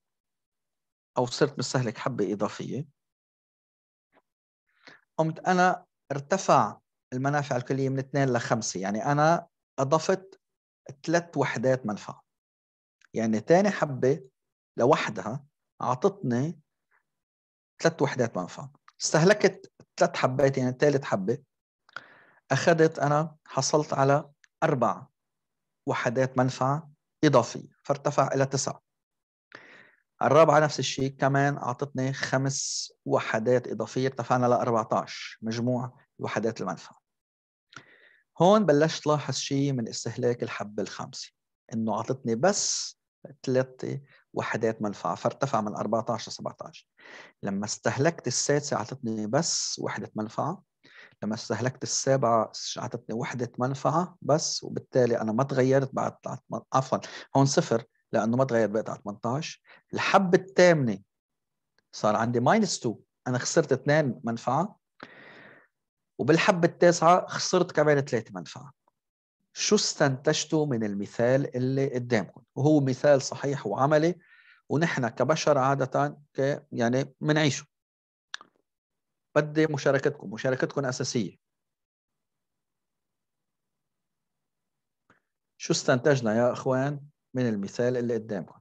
أو صرت مستهلك حبة إضافية. قمت أنا ارتفع المنافع الكلية من اثنين لخمسه يعني أنا أضفت ثلاث وحدات منفعة. يعني ثاني حبة لوحدها أعطتني ثلاث وحدات منفعة. استهلكت ثلاث حبات يعني ثالث حبة. أخذت أنا حصلت على أربع وحدات منفعة إضافية فارتفع إلى تسعة. الرابعة نفس الشيء كمان أعطتني خمس وحدات إضافية ارتفعنا ل 14 مجموع وحدات المنفعة. هون بلشت لاحظ شيء من استهلاك الحبه الخامسه إنه أعطتني بس ثلاثة وحدات منفعة فارتفع من 14 ل 17 لما استهلكت السادسة أعطتني بس وحدة منفعة لما استهلكت السابعة أعطتني وحدة منفعة بس وبالتالي أنا ما تغيرت بعد عفوا هون صفر. لأنه ما تغير بقيت على 18 الحبة الثامنة صار عندي ماينس 2 أنا خسرت اثنين منفعة. وبالحبة التاسعة خسرت كمان ثلاثة منفعة. شو استنتجتوا من المثال اللي قدامكم؟ وهو مثال صحيح وعملي ونحن كبشر عادة ك يعني بنعيشه بدي مشاركتكم. مشاركتكم أساسية. شو استنتجنا يا أخوان؟ من المثال اللي قدامكم.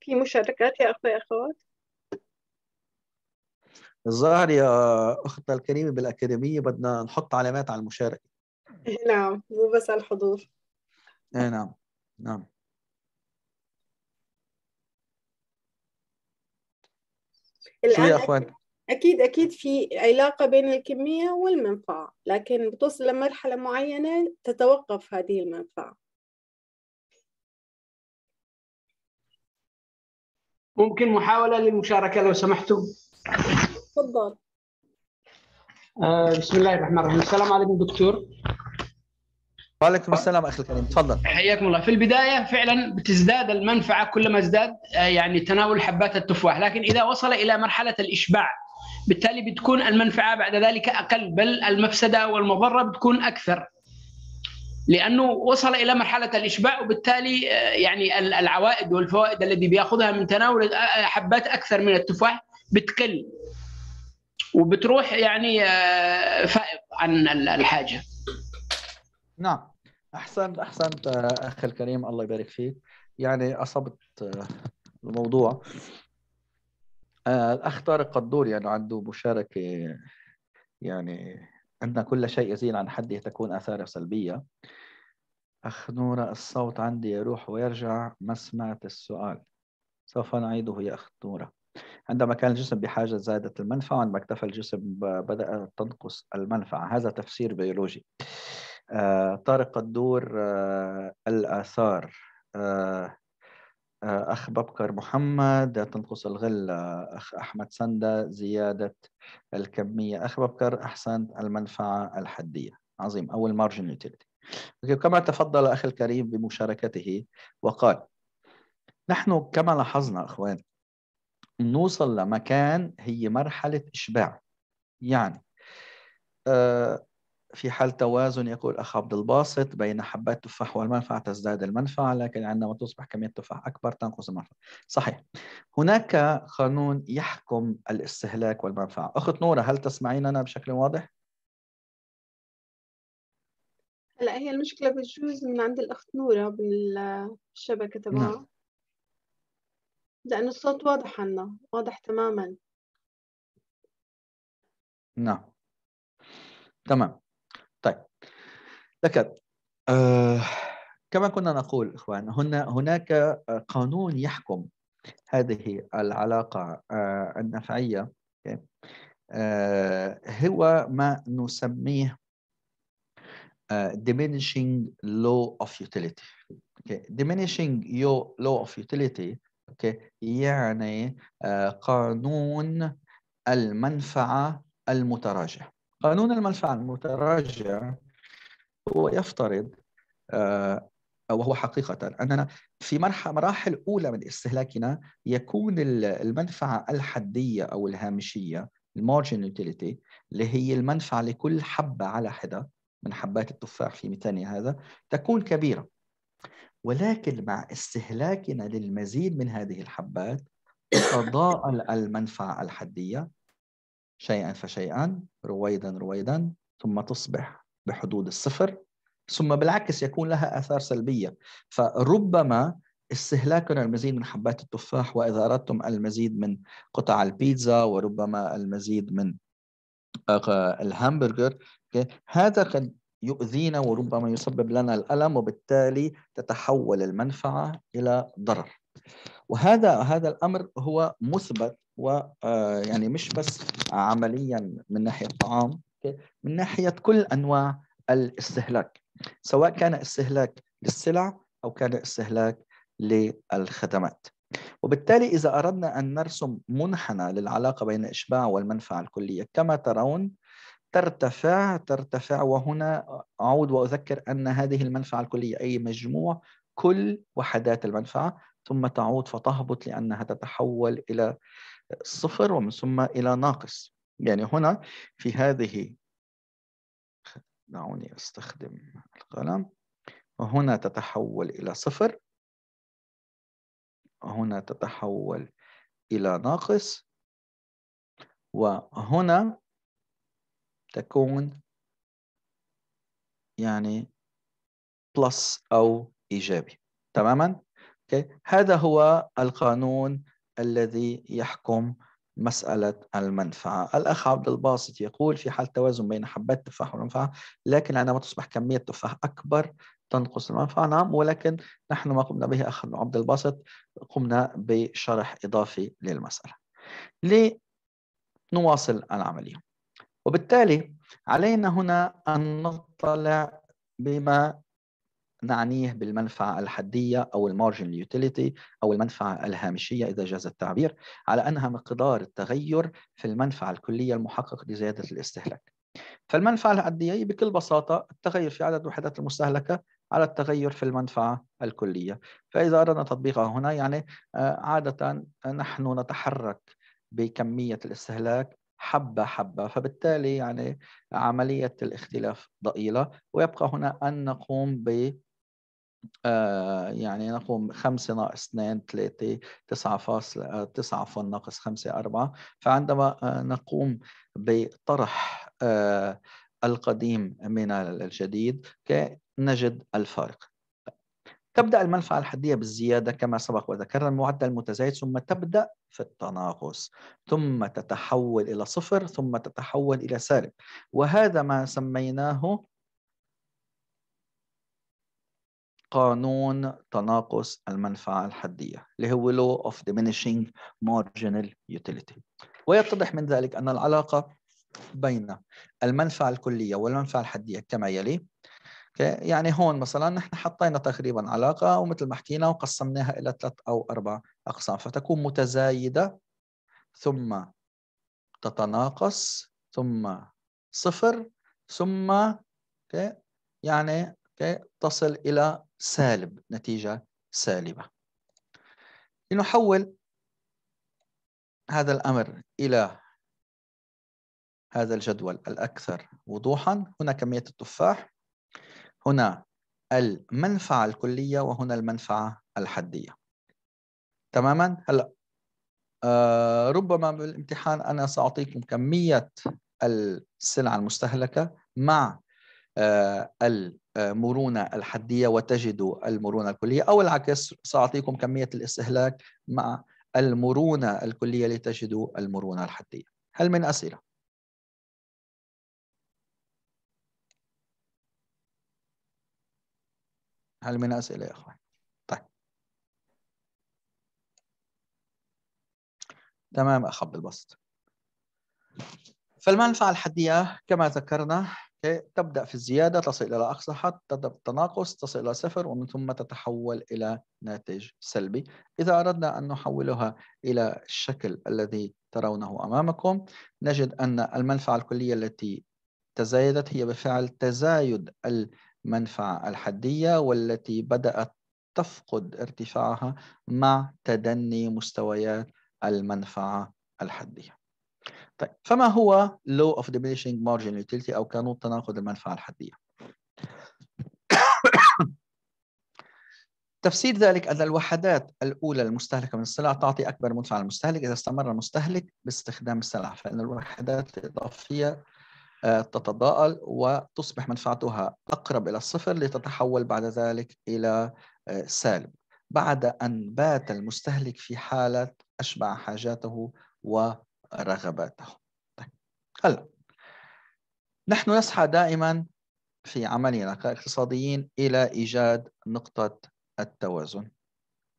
في مشاركات يا أخوي أخوات؟ الظاهر يا أختنا الكريمة بالأكاديمية بدنا نحط علامات على المشاركة. نعم مو بس على الحضور. إيه نعم نعم. شو يا أخوان؟ أكيد أكيد في علاقة بين الكمية والمنفعة لكن بتوصل لمرحلة معينة تتوقف هذه المنفعة. ممكن محاولة للمشاركة لو سمحتوا تفضل. بسم الله الرحمن الرحيم. السلام عليكم دكتور. وعليكم السلام أخي الكريم. تفضل. حياكم الله. في البداية فعلا بتزداد المنفعة كلما ازداد آه، يعني تناول حبات التفاح. لكن إذا وصل إلى مرحلة الإشباع بالتالي بتكون المنفعة بعد ذلك أقل بل المفسدة والمضرة بتكون أكثر. لأنه وصل إلى مرحلة الإشباع وبالتالي آه، يعني العوائد والفوائد الذي بيأخذها من تناول حبات أكثر من التفاح بتقل. وبتروح يعني آه، فائض عن الحاجة. نعم. أحسنت أحسنت آه، أخي الكريم الله يبارك فيك. يعني أصبت الموضوع. الاخ طارق قدور يعني عنده مشاركة يعني أن كل شيء يزيد عن حده تكون آثاره سلبية. أخ نورة الصوت عندي يروح ويرجع ما سمعت السؤال؟ سوف نعيده يا أخ نورة. عندما كان الجسم بحاجة زادت المنفعة وعندما اكتفى الجسم بدأت تنقص المنفعة. هذا تفسير بيولوجي. آه طارق الدور آه الآثار. آه أخ ببكر محمد تنقص الغلة أخ أحمد سندة زيادة الكمية. أخ ببكر أحسنت المنفعة الحدية. عظيم. أو ال marginal utility كما تفضل أخي الكريم بمشاركته وقال نحن كما لاحظنا أخوان نوصل لمكان هي مرحلة إشباع. يعني آه، في حال توازن يقول أخ عبد الباسط بين حبات التفاح والمنفعة تزداد المنفعة لكن عندما تصبح كمية التفاح أكبر تنقص المنفعة. صحيح. هناك قانون يحكم الاستهلاك والمنفعة. أخت نورة هل تسمعيننا بشكل واضح؟ هلا هي المشكلة بتجوز من عند الأخت نورة بالشبكة تبعها. نعم. لأنه الصوت واضح عنا واضح تماما. نعم. تمام. طيب. لكن آه كما كنا نقول إخوان هنا هناك قانون يحكم هذه العلاقة آه النفعية. آه هو ما نسميه uh, diminishing law of utility. Okay. Diminishing your law of utility okay. يعني uh, قانون المنفعة المتراجع. قانون المنفعة المتراجع هو يفترض uh, أو هو حقيقة أننا في مراحل أولى من استهلاكنا يكون المنفعة الحدية أو الهامشية ال marginal utility اللي هي المنفعة لكل حبة على حدة من حبات التفاح في مثالنا هذا تكون كبيرة ولكن مع استهلاكنا للمزيد من هذه الحبات تتضاءل المنفعة الحدية شيئا فشيئا رويدا رويدا ثم تصبح بحدود الصفر ثم بالعكس يكون لها آثار سلبية. فربما استهلاكنا المزيد من حبات التفاح وإذا أردتم المزيد من قطع البيتزا وربما المزيد من الهامبرجر هذا قد يؤذينا وربما يسبب لنا الألم وبالتالي تتحول المنفعة إلى ضرر. وهذا هذا الأمر هو مثبت ويعني مش بس عمليا من ناحية الطعام من ناحية كل أنواع الاستهلاك سواء كان استهلاك للسلع أو كان استهلاك للخدمات. وبالتالي إذا أردنا أن نرسم منحنى للعلاقة بين الإشباع والمنفعة الكلية كما ترون ترتفع ترتفع وهنا أعود وأذكر أن هذه المنفعة الكلية أي مجموع كل وحدات المنفعة ثم تعود فتهبط لأنها تتحول إلى صفر ومن ثم إلى ناقص. يعني هنا في هذه دعوني أستخدم القلم. وهنا تتحول إلى صفر. هنا تتحول إلى ناقص. وهنا تكون يعني بلس أو إيجابي. تماما؟ Okay. هذا هو القانون الذي يحكم مسألة المنفعة. الأخ عبد الباسط يقول في حال توازن بين حبات التفاح والمنفعة لكن عندما تصبح كمية التفاح أكبر تنقص المنفعة. نعم ولكن نحن ما قمنا به أخ عبد الباسط قمنا بشرح إضافي للمسألة. لنواصل العملية. وبالتالي علينا هنا أن نطلع بما نعنيه بالمنفعة الحدية أو ال marginal utility أو المنفعة الهامشية إذا جاز التعبير على أنها مقدار التغير في المنفعة الكلية المحقق لزيادة الاستهلاك. فالمنفعة الحدية بكل بساطة التغير في عدد الوحدات المستهلكة على التغير في المنفعة الكلية. فإذا أردنا تطبيقها هنا يعني آه، عادة نحن نتحرك بكمية الاستهلاك حبة حبة. فبالتالي يعني عملية الاختلاف ضئيلة. ويبقى هنا أن نقوم ب آه يعني نقوم خمسة ناقص اثنين ثلاثة تسعة فاصلة آه، تسعة عفوا ناقص خمسة أربعة. فعندما آه نقوم بطرح آه القديم من الجديد نجد الفارق تبدأ المنفعة الحدية بالزيادة كما سبق وذكرنا المعدل المتزايد ثم تبدأ في التناقص ثم تتحول إلى صفر ثم تتحول إلى سالب. وهذا ما سميناه قانون تناقص المنفعة الحدية اللي هو law of diminishing marginal utility. ويتضح من ذلك أن العلاقة بين المنفعة الكلية والمنفعة الحدية كما يلي أوكي؟ يعني هون مثلا نحن حطينا تقريبا علاقة ومثل ما حكينا وقسمناها إلى ثلاث أو أربع أقسام فتكون متزايدة ثم تتناقص ثم صفر ثم okay? يعني okay? تصل إلى سالب نتيجة سالبة. لنحول هذا الأمر إلى هذا الجدول الأكثر وضوحا. هنا كميه التفاح. هنا المنفعة الكلية وهنا المنفعة الحدية. تماما؟ هلأ آه ربما بالامتحان أنا سأعطيكم كمية السلعة المستهلكة مع آه المرونة الحدية وتجدوا المرونة الكلية أو العكس سأعطيكم كمية الاستهلاك مع المرونة الكلية لتجدوا المرونة الحدية. هل من أسئلة؟ هل من أسئلة يا أخوان؟ طيب. تمام أخ البسط. فالمنفعة الحدية كما ذكرنا تبدأ في الزيادة تصل إلى أقصى حد تبدأ بالتناقص تصل إلى صفر ومن ثم تتحول إلى ناتج سلبي. إذا أردنا أن نحولها إلى الشكل الذي ترونه أمامكم نجد أن المنفعة الكلية التي تزايدت هي بفعل تزايد المنفعة الحدية والتي بدأت تفقد ارتفاعها مع تدني مستويات المنفعة الحدية. طيب فما هو law of diminishing marginal utility أو قانون تناقض المنفعة الحدية؟ تفسير ذلك أن الوحدات الأولى المستهلكة من السلع تعطي أكبر منفعة للمستهلك إذا استمر المستهلك باستخدام السلع فإن الوحدات الإضافية تتضاءل وتصبح منفعتها أقرب إلى الصفر لتتحول بعد ذلك إلى آه، سالب. بعد أن بات المستهلك في حالة أشبع حاجاته ورغباته. طيب. هلا. نحن نسعى دائما في عملنا كاقتصاديين إلى إيجاد نقطة التوازن.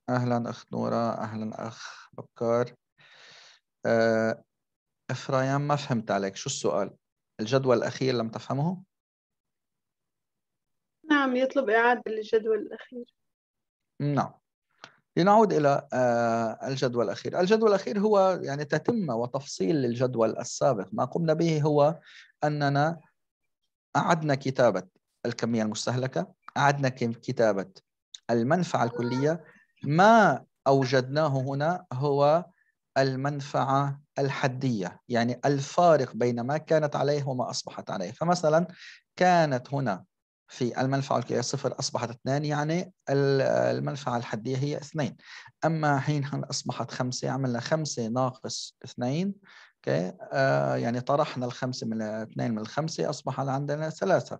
أهلا أخ نورة أهلا أخ بكار أه إفرايم ما فهمت عليك شو السؤال؟ الجدول الأخير لم تفهمه؟ نعم يطلب إعادة للجدول الأخير. نعم. لنعود إلى آه، الجدول الأخير. الجدول الأخير هو يعني تتمة وتفصيل للجدول السابق. ما قمنا به هو أننا أعدنا كتابة الكمية المستهلكة أعدنا كتابة المنفعة الكلية. ما أوجدناه هنا هو المنفعة الحدية يعني الفارق بين ما كانت عليه وما أصبحت عليه. فمثلا كانت هنا في المنفعة الكلية صفر أصبحت اثنان يعني المنفعة الحدية هي اثنين. أما حين أصبحت خمسة عملنا خمسة ناقص اثنين أوكي آه يعني طرحنا الخمسة من اثنين من الخمسة أصبح عندنا ثلاثة.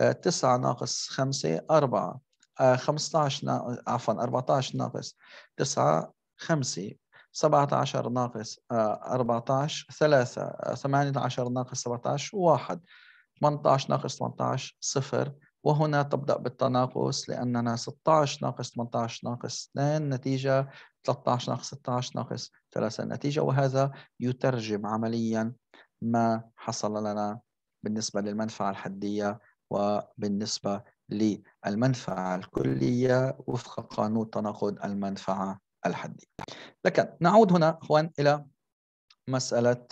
آه تسعة ناقص خمسة أربعة. آه 15 نا... عفوا 14 ناقص 9 5 17 ناقص 14 3 18 ناقص 17 1 18 ناقص 18 صفر. وهنا تبدأ بالتناقص لأننا 16 ناقص 18 ناقص 2 نتيجة 13 ناقص 16 ناقص 3 نتيجة. وهذا يترجم عمليا ما حصل لنا بالنسبة للمنفعة الحدية وبالنسبة للمنفعة الكلية. وفق قانون تناقض المنفعة. الحدية لكن نعود هنا أخوان إلى مسألة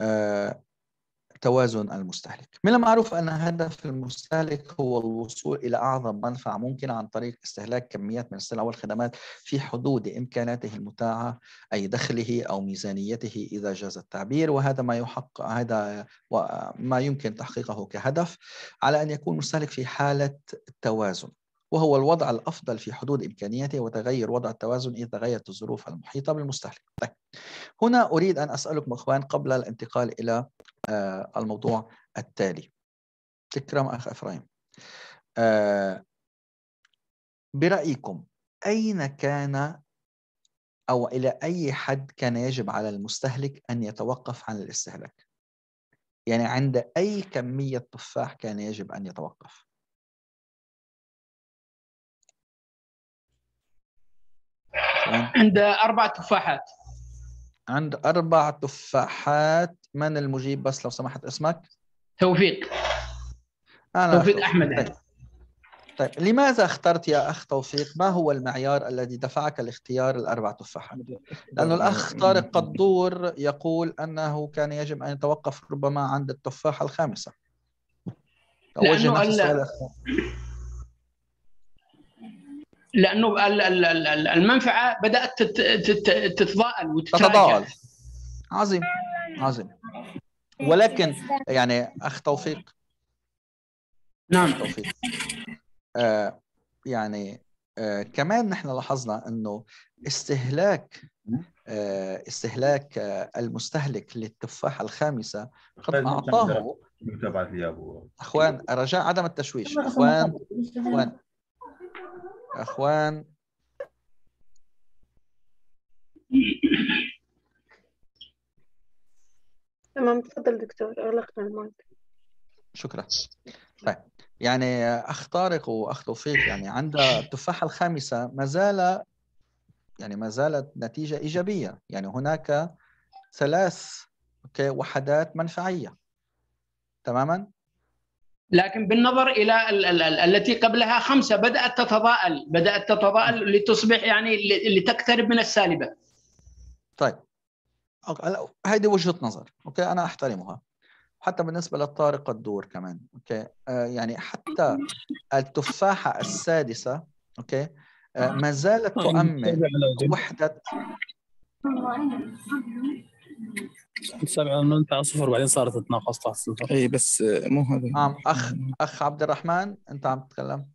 آه توازن المستهلك. من المعروف أن هدف المستهلك هو الوصول إلى أعظم منفعة ممكنة عن طريق استهلاك كميات من السلع والخدمات في حدود إمكاناته المتاحة أي دخله أو ميزانيته إذا جاز التعبير. وهذا ما يحقق هذا ما يمكن تحقيقه كهدف على أن يكون المستهلك في حالة توازن. وهو الوضع الأفضل في حدود إمكانياته وتغير وضع التوازن إذا تغيرت الظروف المحيطة بالمستهلك. طيب. هنا أريد أن أسألكم أخوان قبل الانتقال إلى آه، الموضوع التالي. تكرم أخ إفراهيم آه، برأيكم أين كان أو إلى أي حد كان يجب على المستهلك أن يتوقف عن الاستهلاك؟ يعني عند أي كمية تفاح كان يجب أن يتوقف؟ عند أربع تفاحات. عند أربع تفاحات. من المجيب بس لو سمحت اسمك؟ توفيق. أنا توفيق أحمد طيب. طيب لماذا اخترت يا أخ توفيق؟ ما هو المعيار الذي دفعك لاختيار الأربع تفاحات؟ لأنه الأخ طارق قدور يقول أنه كان يجب أن يتوقف ربما عند التفاحة الخامسة. السؤال لأنه المنفعة بدأت تتضاءل وتتضاءل عظيم. عظيم. ولكن يعني أخ توفيق. نعم. توفيق. آه يعني آه كمان نحن لاحظنا إنه استهلاك آه استهلاك آه المستهلك للتفاحة الخامسة قد أعطاه. أخوان رجاء عدم التشويش. أخوان أخوان. إخوان. تمام تفضل دكتور اغلقنا المايك شكرا. طيب يعني اخ طارق واخ توفيق يعني عند التفاحة الخامسة ما زال يعني ما زالت نتيجة إيجابية. يعني هناك ثلاث أوكي وحدات منفعية. تماما؟ لكن بالنظر إلى ال ال ال التي قبلها خمسة بدأت تتضاءل بدأت تتضاءل لتصبح يعني لتقترب من السالبة. طيب. هذه وجهة نظر. okay أنا أحترمها. حتى بالنسبة للطارق الدور كمان. okay آه يعني حتى التفاحة السادسة okay آه ما زالت تؤمن وحده سبعة المنفعة صفر بعدين صارت تتناقص تحت صفر اي بس مو هذا. نعم أخ أخ عبد الرحمن أنت عم تتكلم.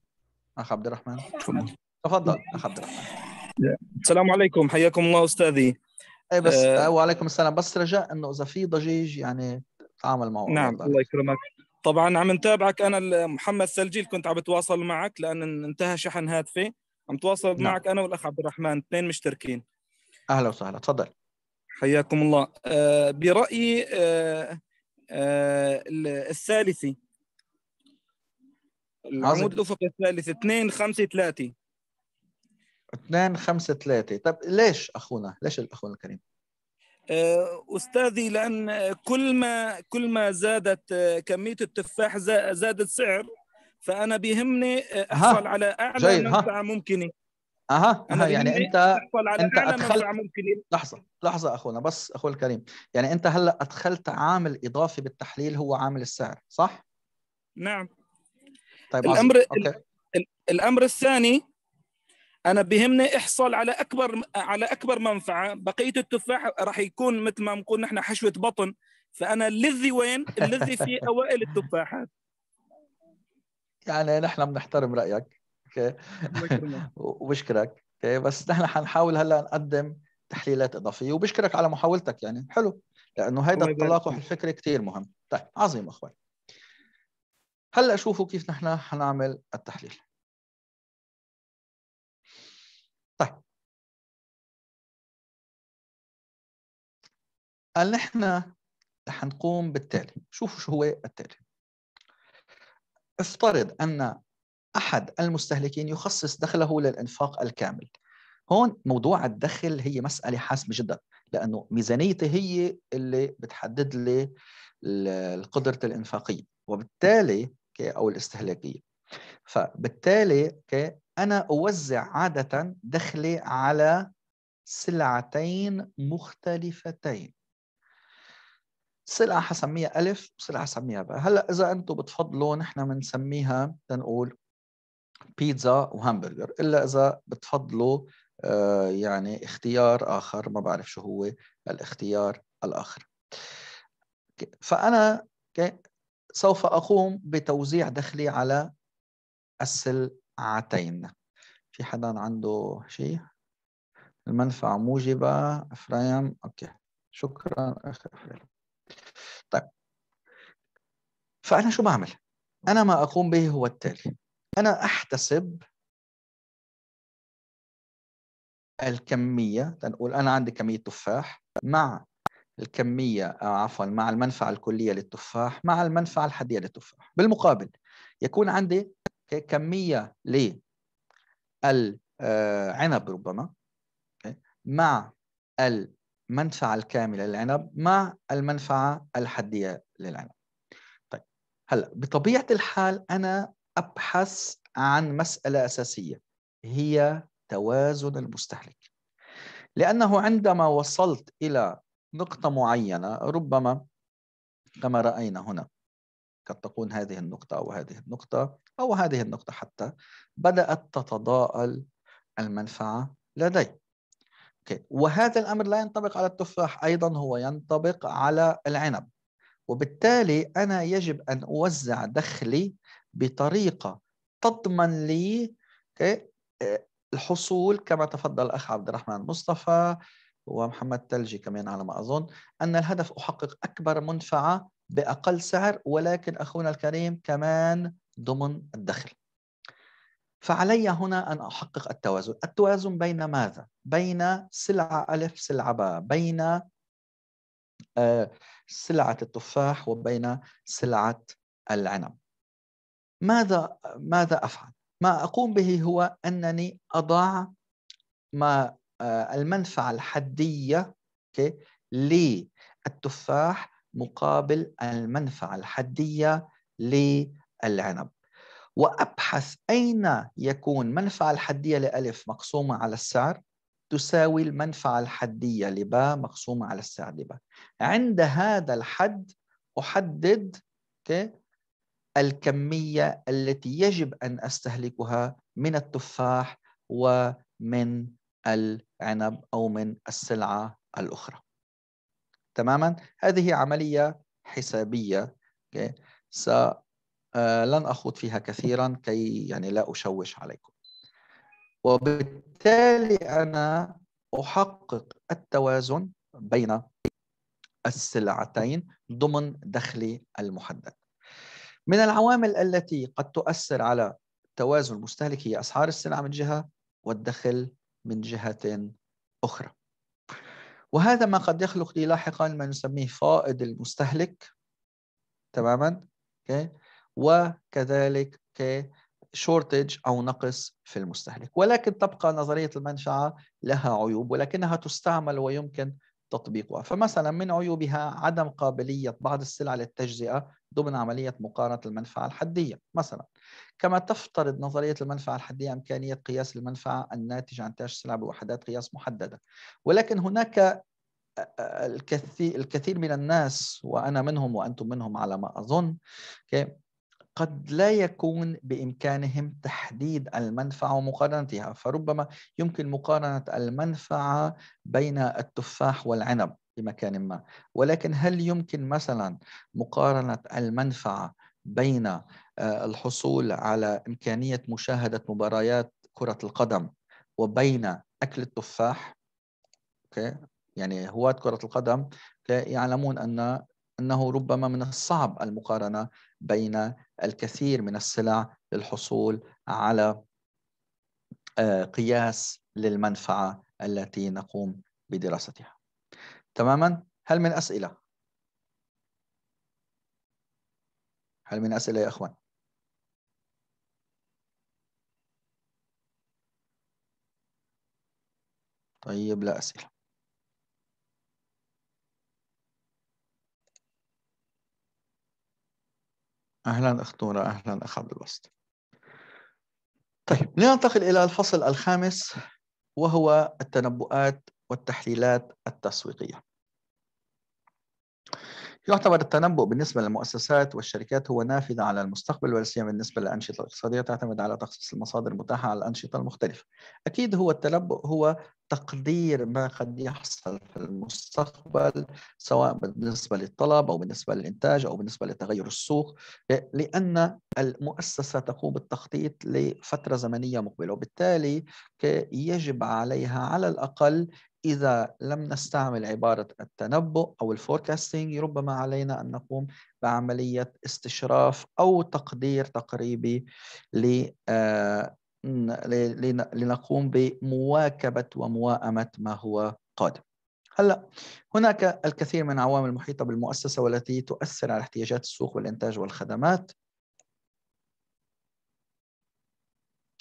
أخ عبد الرحمن. تفضل. تفضل أخ عبد الرحمن. السلام عليكم حياكم الله أستاذي. اي بس آه وعليكم السلام. بس رجاء إنه إذا في ضجيج يعني تعامل معه. نعم الله يكرمك. طبعا عم نتابعك. أنا محمد سلجيل كنت عم بتواصل معك لأن انتهى شحن هاتفي. عم تواصل نعم. معك أنا والأخ عبد الرحمن اثنين مشتركين. أهلا وسهلا. تفضل. حياكم الله. آه برأيي آه آه الثالثي. العمود الأفقي الثالث 2 5 3 2 5 3 طيب ليش أخونا؟ ليش الأخونا الكريم؟ أستاذي لأن كل ما كل ما زادت كمية التفاح زاد السعر فأنا بيهمني احصل على أعلى منفعة ممكنة. أها أنا يعني انت أنت ادخلت لحظة لحظة أخونا بس أخوي الكريم يعني أنت هلأ أدخلت عامل إضافي بالتحليل هو عامل السعر صح؟ نعم. طيب الامر okay. الأمر الثاني أنا بهمني احصل على أكبر على أكبر منفعة. بقية التفاح راح يكون مثل ما نقول نحن حشوة بطن. فأنا اللذي وين؟ اللذي في أوائل التفاحات. يعني نحن بنحترم رأيك. okay? وبشكرك. okay? بس نحن حنحاول هلأ نقدم تحليلات إضافية وبشكرك على محاولتك يعني. حلو. لأنه هيدا التلاقح الفكري كثير مهم. طيب عظيم اخوان هلأ شوفوا كيف نحن حنعمل التحليل. طيب. قال نحن رح نقوم بالتالي. شوفوا شو هو التالي. افترض أن أحد المستهلكين يخصص دخله للإنفاق الكامل. هون موضوع الدخل هي مسألة حاسمة جدا لأنه ميزانيتي هي اللي بتحدد لي قدرة الإنفاقية وبالتالي أو الاستهلاكية. فبالتالي أنا أوزع عادة دخلي على سلعتين مختلفتين. سلعة حسميها ألف وسلعة حسميها باء هلأ إذا أنتم بتفضلوا نحن بنسميها تنقول بيتزا وهامبرجر إلا إذا بتفضلوا آه يعني اختيار آخر ما بعرف شو هو الاختيار الآخر. فأنا سوف أقوم بتوزيع دخلي على السلعتين في حدا عنده شيء؟ المنفعة موجبة إفرايم؟ okay. شكرا. أخي إفرايم طيب. فأنا شو بعمل؟ أنا ما أقوم به هو التالي. أنا أحتسب الكمية تنقول أنا عندي كمية تفاح مع الكمية آه، عفوا مع المنفعة الكلية للتفاح مع المنفعة الحدية للتفاح. بالمقابل يكون عندي كمية للعنب ربما مع المنفعة الكاملة للعنب مع المنفعة الحدية للعنب. طيب هلأ بطبيعة الحال أنا أبحث عن مسألة أساسية هي توازن المستهلك. لأنه عندما وصلت إلى نقطة معينة ربما كما رأينا هنا قد تكون هذه النقطة أو هذه النقطة أو هذه النقطة حتى بدأت تتضاءل المنفعة لدي. وهذا الأمر لا ينطبق على التفاح أيضا هو ينطبق على العنب. وبالتالي أنا يجب أن أوزع دخلي بطريقة تضمن لي الحصول كما تفضل الأخ عبد الرحمن مصطفى ومحمد تلجي كمان على ما أظن أن الهدف أحقق أكبر منفعة بأقل سعر ولكن أخونا الكريم كمان ضمن الدخل. فعلي هنا أن أحقق التوازن. التوازن بين ماذا؟ بين سلعة ألف سلعة باء بين آه، سلعة التفاح وبين سلعة العنب. ماذا ماذا أفعل؟ ما أقوم به هو أنني أضع ما آه، المنفعة الحدية للتفاح مقابل المنفعة الحدية للعنب. وأبحث أين يكون منفعة الحدية لألف مقسومة على السعر؟ تساوي المنفعة الحدية لباء مقسومة على السعر لباء عند هذا الحد أحدد الكمية التي يجب أن أستهلكها من التفاح ومن العنب أو من السلعة الأخرى. تماما؟ هذه عملية حسابية س آه، لن أخوض فيها كثيرا كي يعني لا أشوش عليكم. وبالتالي أنا أحقق التوازن بين السلعتين ضمن دخلي المحدد. من العوامل التي قد تؤثر على توازن المستهلك هي أسعار السلع من جهة والدخل من جهة أخرى. وهذا ما قد يخلق لي لاحقا ما نسميه فائض المستهلك. تماما؟ okay. وكذلك شورتج أو نقص في المستهلك. ولكن تبقى نظرية المنفعة لها عيوب ولكنها تستعمل ويمكن تطبيقها. فمثلا من عيوبها عدم قابلية بعض السلع للتجزئة ضمن عملية مقارنة المنفعة الحدية. مثلا كما تفترض نظرية المنفعة الحدية إمكانية قياس المنفعة الناتجة عن إنتاج السلع بوحدات قياس محددة. ولكن هناك الكثير الكثير من الناس وأنا منهم وأنتم منهم على ما أظن قد لا يكون بإمكانهم تحديد المنفعة ومقارنتها فربما يمكن مقارنة المنفعة بين التفاح والعنب بمكان ما. ولكن هل يمكن مثلا مقارنة المنفعة بين آه، الحصول على إمكانية مشاهدة مباريات كرة القدم وبين أكل التفاح؟ يعني هواة كرة القدم يعلمون أن أنه ربما من الصعب المقارنة بين الكثير من السلع للحصول على آه، قياس للمنفعة التي نقوم بدراستها تماما هل من أسئلة؟ هل من أسئلة يا أخوان؟ طيب لا أسئلة أهلا أخت نورة أهلا أخ عبد الباسط طيب لننتقل إلى الفصل الخامس وهو التنبؤات والتحليلات التسويقية. يعتبر التنبؤ بالنسبة للمؤسسات والشركات هو نافذة على المستقبل ولا سيما بالنسبة للأنشطة الاقتصادية تعتمد على تخصيص المصادر المتاحة على الأنشطة المختلفة. أكيد هو التنبؤ هو تقدير ما قد يحصل في المستقبل سواء بالنسبة للطلب أو بالنسبة للإنتاج أو بالنسبة لتغير السوق لأن المؤسسة تقوم بالتخطيط لفترة زمنية مقبلة وبالتالي يجب عليها على الأقل إذا لم نستعمل عبارة التنبؤ أو الفوركاستينج ربما علينا أن نقوم بعملية استشراف أو تقدير تقريبي آه، لنقوم بمواكبة ومواءمة ما هو قادم. هلأ هناك الكثير من العوامل المحيطة بالمؤسسة والتي تؤثر على احتياجات السوق والإنتاج والخدمات.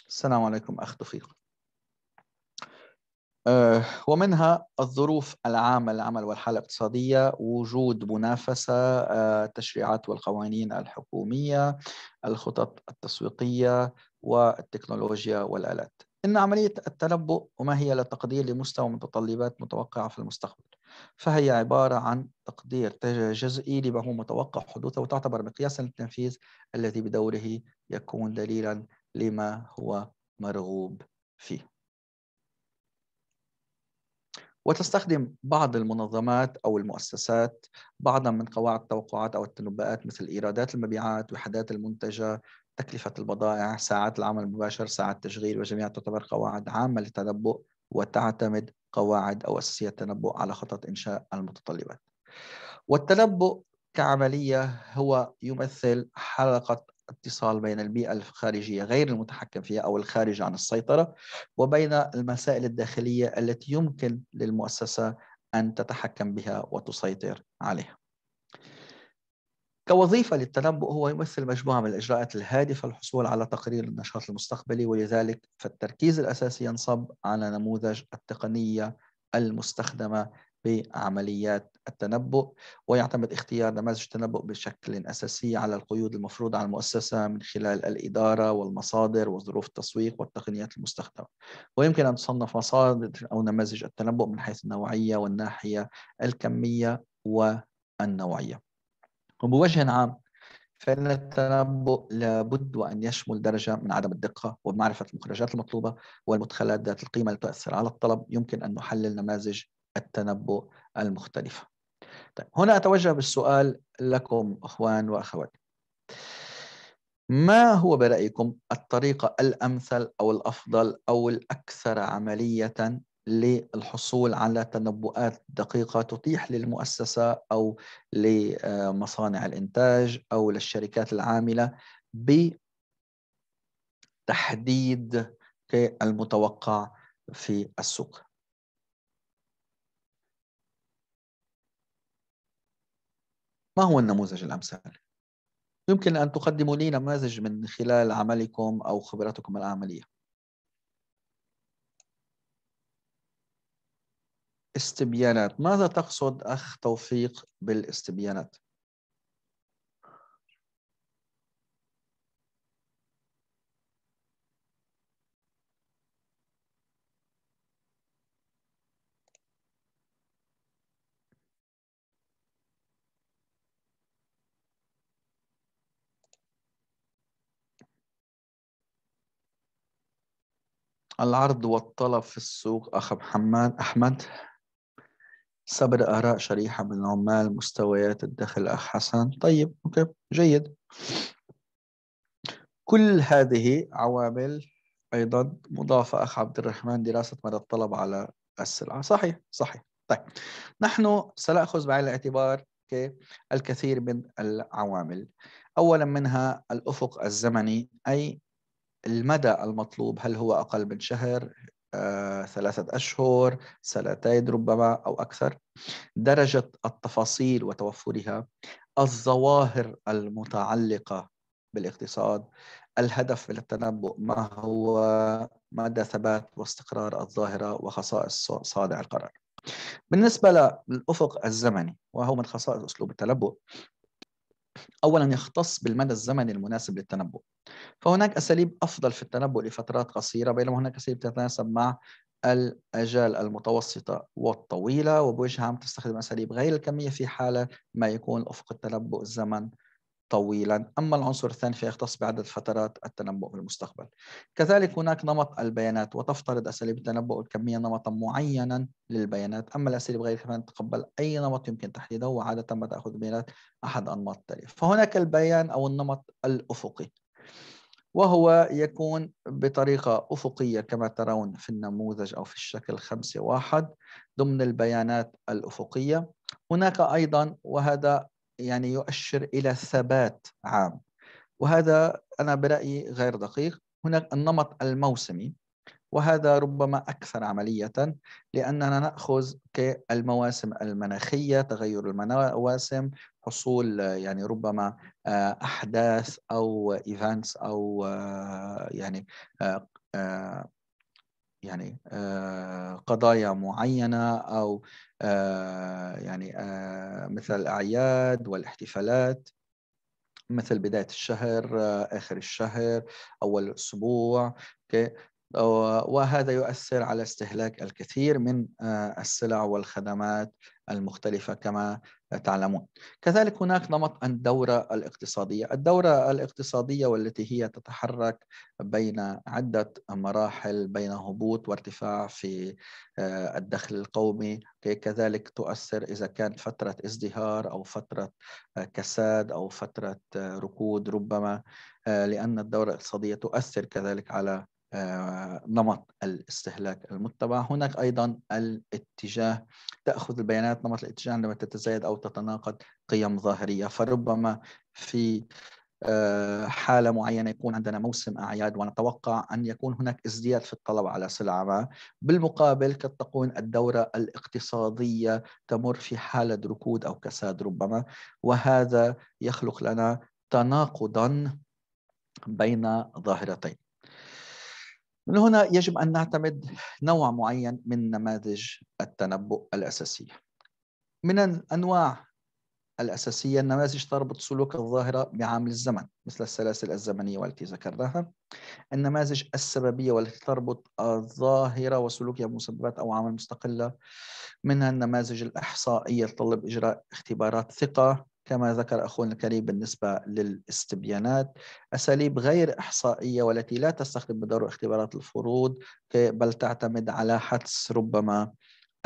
السلام عليكم أخ توفيق. ومنها الظروف العامة للعمل والحالة الاقتصادية وجود منافسة آه، التشريعات والقوانين الحكومية الخطط التسويقية والتكنولوجيا والآلات. إن عملية التنبؤ وما هي للتقدير لمستوى متطلبات متوقعة في المستقبل فهي عبارة عن تقدير جزئي لما هو متوقع حدوثه وتعتبر مقياسا للتنفيذ الذي بدوره يكون دليلا لما هو مرغوب فيه. وتستخدم بعض المنظمات أو المؤسسات بعضا من قواعد التوقعات أو التنبؤات مثل إيرادات المبيعات وحدات المنتجة تكلفة البضائع ساعات العمل المباشر ساعات التشغيل وجميع تعتبر قواعد عامة للتنبؤ وتعتمد قواعد أو أساسيات التنبؤ على خطط إنشاء المتطلبات. والتنبؤ كعملية هو يمثل حلقة اتصال بين البيئة الخارجية غير المتحكم فيها أو الخارجة عن السيطرة وبين المسائل الداخلية التي يمكن للمؤسسة أن تتحكم بها وتسيطر عليها. كوظيفة للتنبؤ هو يمثل مجموعة من الإجراءات الهادفة للحصول على تقرير النشاط المستقبلي ولذلك فالتركيز الأساسي ينصب على نموذج التقنية المستخدمة بعمليات التنبؤ ويعتمد اختيار نماذج التنبؤ بشكل أساسي على القيود المفروضة على المؤسسة من خلال الإدارة والمصادر وظروف التسويق والتقنيات المستخدمة. ويمكن أن تصنف مصادر أو نماذج التنبؤ من حيث النوعية والناحية الكمية والنوعية. وبوجه عام فإن التنبؤ لابد وأن يشمل درجة من عدم الدقة ومعرفة المخرجات المطلوبة والمدخلات ذات القيمة التي تؤثر على الطلب يمكن أن نحلل نماذج التنبؤ المختلفة. طيب هنا أتوجه بالسؤال لكم أخوان وأخوات. ما هو برأيكم الطريقة الأمثل أو الأفضل أو الأكثر عملية للحصول على تنبؤات دقيقة تتيح للمؤسسة أو لمصانع الإنتاج أو للشركات العاملة بتحديد المتوقع في السوق؟ ما هو النموذج الأمثل؟ يمكن أن تقدموا لي نماذج من خلال عملكم أو خبرتكم العملية استبيانات ماذا تقصد أخ توفيق بالاستبيانات؟ العرض والطلب في السوق أخ محمد أحمد. صبر آراء شريحة من العمال مستويات الدخل أخ حسن. طيب أوكي جيد. كل هذه عوامل أيضا مضافة أخ عبد الرحمن دراسة مدى الطلب على السلعة. صحيح صحيح. طيب نحن سنأخذ بعين الاعتبار الكثير من العوامل. أولا منها الأفق الزمني أي المدى المطلوب هل هو أقل من شهر آه، ثلاثة أشهر سنتين ربما أو أكثر. درجة التفاصيل وتوفرها. الظواهر المتعلقة بالاقتصاد. الهدف من التنبؤ ما هو مدى ثبات واستقرار الظاهرة وخصائص صانع القرار. بالنسبة للأفق الزمني وهو من خصائص أسلوب التنبؤ. أولا يختص بالمدى الزمني المناسب للتنبؤ. فهناك أساليب أفضل في التنبؤ لفترات قصيرة بينما هناك أساليب تتناسب مع الأجال المتوسطة والطويلة وبوجه عام تستخدم أساليب غير الكمية في حالة ما يكون أفق التنبؤ الزمن طويلا. أما العنصر الثاني فيختص بعدد فترات التنبؤ في المستقبل. كذلك هناك نمط البيانات وتفترض أساليب التنبؤ الكمية نمطا معينا للبيانات. أما الأساليب غير كمان تقبل أي نمط يمكن تحديده وعادة ما تأخذ بيانات أحد أنماط التالية فهناك البيان أو النمط الأفقي وهو يكون بطريقة أفقية كما ترون في النموذج أو في الشكل خمسة واحد ضمن البيانات الأفقية. هناك أيضا وهذا يعني يؤشر إلى ثبات عام. وهذا أنا برأيي غير دقيق. هناك النمط الموسمي وهذا ربما أكثر عملية لأننا نأخذ كالمواسم المناخية تغير المواسم حصول يعني ربما آه، أحداث أو إيفنتس أو آه، يعني آه، يعني قضايا معينة أو يعني مثل الأعياد والاحتفالات مثل بداية الشهر آخر الشهر أول الأسبوع وهذا يؤثر على استهلاك الكثير من السلع والخدمات المختلفة كما تعلمون. كذلك هناك نمط الدورة الاقتصادية. الدورة الاقتصادية والتي هي تتحرك بين عدة مراحل بين هبوط وارتفاع في آه، الدخل القومي. كذلك تؤثر إذا كانت فترة ازدهار أو فترة آه، كساد أو فترة آه، ركود. ربما لأن الدورة الاقتصادية تؤثر كذلك على نمط الاستهلاك المتبع. هناك أيضا الاتجاه تأخذ البيانات نمط الاتجاه عندما تتزايد أو تتناقض قيم ظاهرية. فربما في آه، حالة معينة يكون عندنا موسم أعياد ونتوقع أن يكون هناك ازدياد في الطلب على سلعة ما. بالمقابل قد تكون الدورة الاقتصادية تمر في حالة ركود أو كساد ربما وهذا يخلق لنا تناقضا بين ظاهرتين. من هنا يجب أن نعتمد نوع معين من نماذج التنبؤ الأساسية من الأنواع الأساسية النماذج تربط سلوك الظاهرة بعامل الزمن مثل السلاسل الزمنية والتي ذكرناها. النماذج السببية والتي تربط الظاهرة وسلوكها بمسببات أو عوامل مستقلة. منها النماذج الإحصائية تطلب إجراء اختبارات ثقة. كما ذكر أخونا الكريم بالنسبة للاستبيانات أساليب غير إحصائية والتي لا تستخدم بدور اختبارات الفروض بل تعتمد على حدس ربما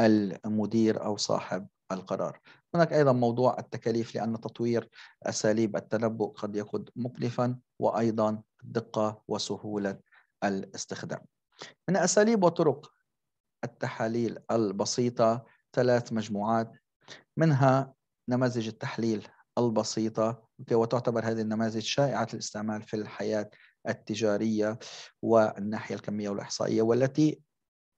المدير أو صاحب القرار. هناك أيضا موضوع التكاليف لأن تطوير أساليب التنبؤ قد يكون مكلفا وأيضا دقة وسهولة الاستخدام. من أساليب وطرق التحاليل البسيطة ثلاث مجموعات منها نماذج التحليل البسيطة وتعتبر هذه النماذج شائعة الاستعمال في الحياة التجارية والناحية الكمية والإحصائية والتي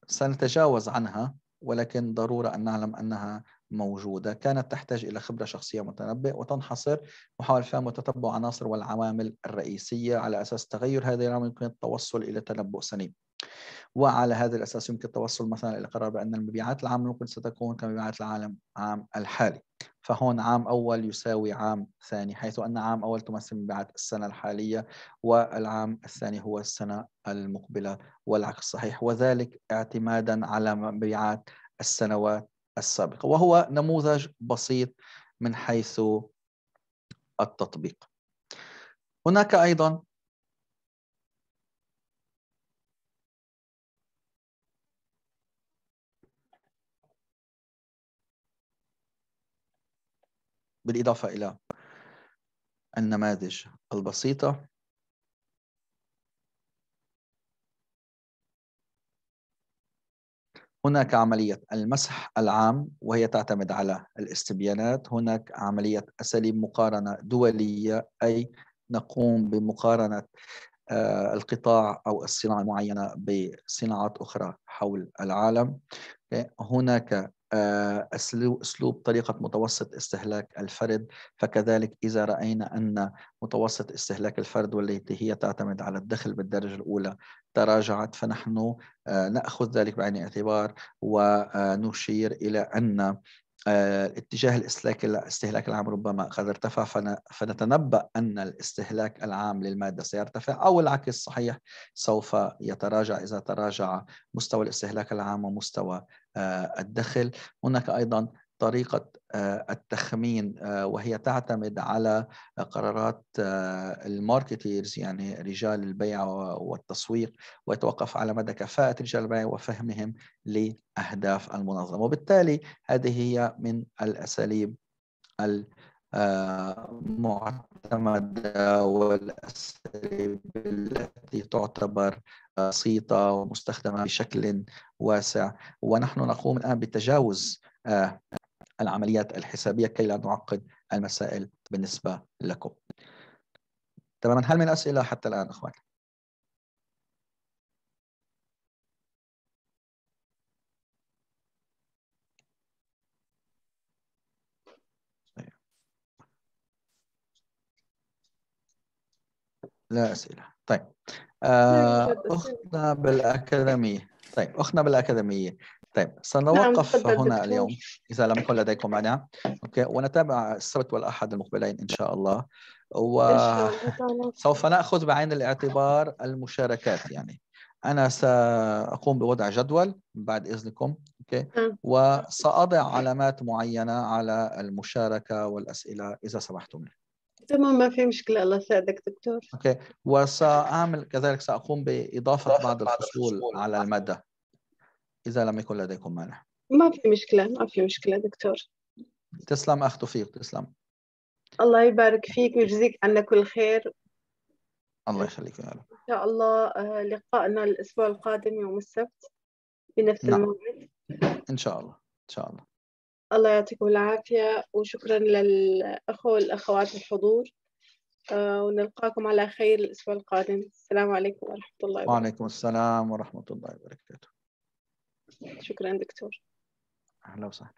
سنتجاوز عنها ولكن ضرورة أن نعلم أنها موجودة. كانت تحتاج إلى خبرة شخصية متنبئ وتنحصر محاولة فهم وتتبع عناصر والعوامل الرئيسية على أساس تغير هذه العوامل. يمكن التوصل إلى تنبؤ سليم. وعلى هذا الأساس يمكن التوصل مثلا إلى قرار بأن المبيعات العام ممكن ستكون كمبيعات العالم عام الحالي. فهون عام أول يساوي عام ثاني حيث أن عام أول تمثل مبيعات السنة الحالية والعام الثاني هو السنة المقبلة والعكس صحيح. وذلك اعتمادا على مبيعات السنوات السابقة. وهو نموذج بسيط من حيث التطبيق. هناك أيضا بالإضافة إلى النماذج البسيطة. هناك عملية المسح العام وهي تعتمد على الاستبيانات. هناك عملية أساليب مقارنة دولية أي نقوم بمقارنة آه، القطاع أو الصناعة المعينة بصناعات أخرى حول العالم. هناك أسلوب طريقة متوسط استهلاك الفرد. فكذلك إذا رأينا أن متوسط استهلاك الفرد والتي هي تعتمد على الدخل بالدرجة الأولى تراجعت فنحن آه، نأخذ ذلك بعين الاعتبار ونشير إلى أن اتجاه الاستهلاك الاستهلاك العام ربما قد ارتفع فنتنبأ أن الاستهلاك العام للمادة سيرتفع أو العكس صحيح سوف يتراجع إذا تراجع مستوى الاستهلاك العام ومستوى آه، الدخل. هناك أيضا طريقة آه، التخمين آه، وهي تعتمد على قرارات الماركتيرز يعني رجال البيع والتسويق ويتوقف على مدى كفاءة رجال البيع وفهمهم لأهداف المنظمة. وبالتالي هذه هي من الأساليب المعتمدة والأساليب التي تعتبر بسيطة ومستخدمة بشكل واسع. ونحن نقوم الآن بتجاوز آه، العمليات الحسابية كي لا نعقد المسائل بالنسبة لكم. تماما. هل من أسئلة حتى الآن أخوان؟ لا أسئلة. طيب. آه، أختنا بالأكاديمية. طيب اختنا بالأكاديمية. طيب سنوقف تفضل هنا. اليوم. إذا لم يكن لديكم مانع. okay ونتابع السبت والأحد المقبلين إن شاء الله. إن شاء الله. وسوف نأخذ بعين الاعتبار المشاركات يعني. أنا سأقوم بوضع جدول بعد إذنكم. okay? نعم. وسأضع علامات معينة على المشاركة والأسئلة إذا سمحتم. لي تمام ما في مشكلة. الله يسعدك دكتور. أوكي؟ وسأعمل كذلك سأقوم بإضافة بعض الفصول على المادة. إذا لم يكن لديكم مانع. ما في مشكلة ما في مشكلة دكتور. تسلم أخ توفيق تسلم. الله يبارك فيك ويجزيك عنا كل خير. الله يخليك يا رب. إن شاء الله آه، لقائنا الأسبوع القادم يوم السبت بنفس نعم. الموعد. إن شاء الله إن شاء الله. الله يعطيكم العافية وشكرا للأخوة والأخوات الحضور. آه، ونلقاكم على خير الأسبوع القادم. السلام عليكم ورحمة الله وبركاته. وعليكم السلام ورحمة الله وبركاته. شكرا دكتور. أهلا وسهلا.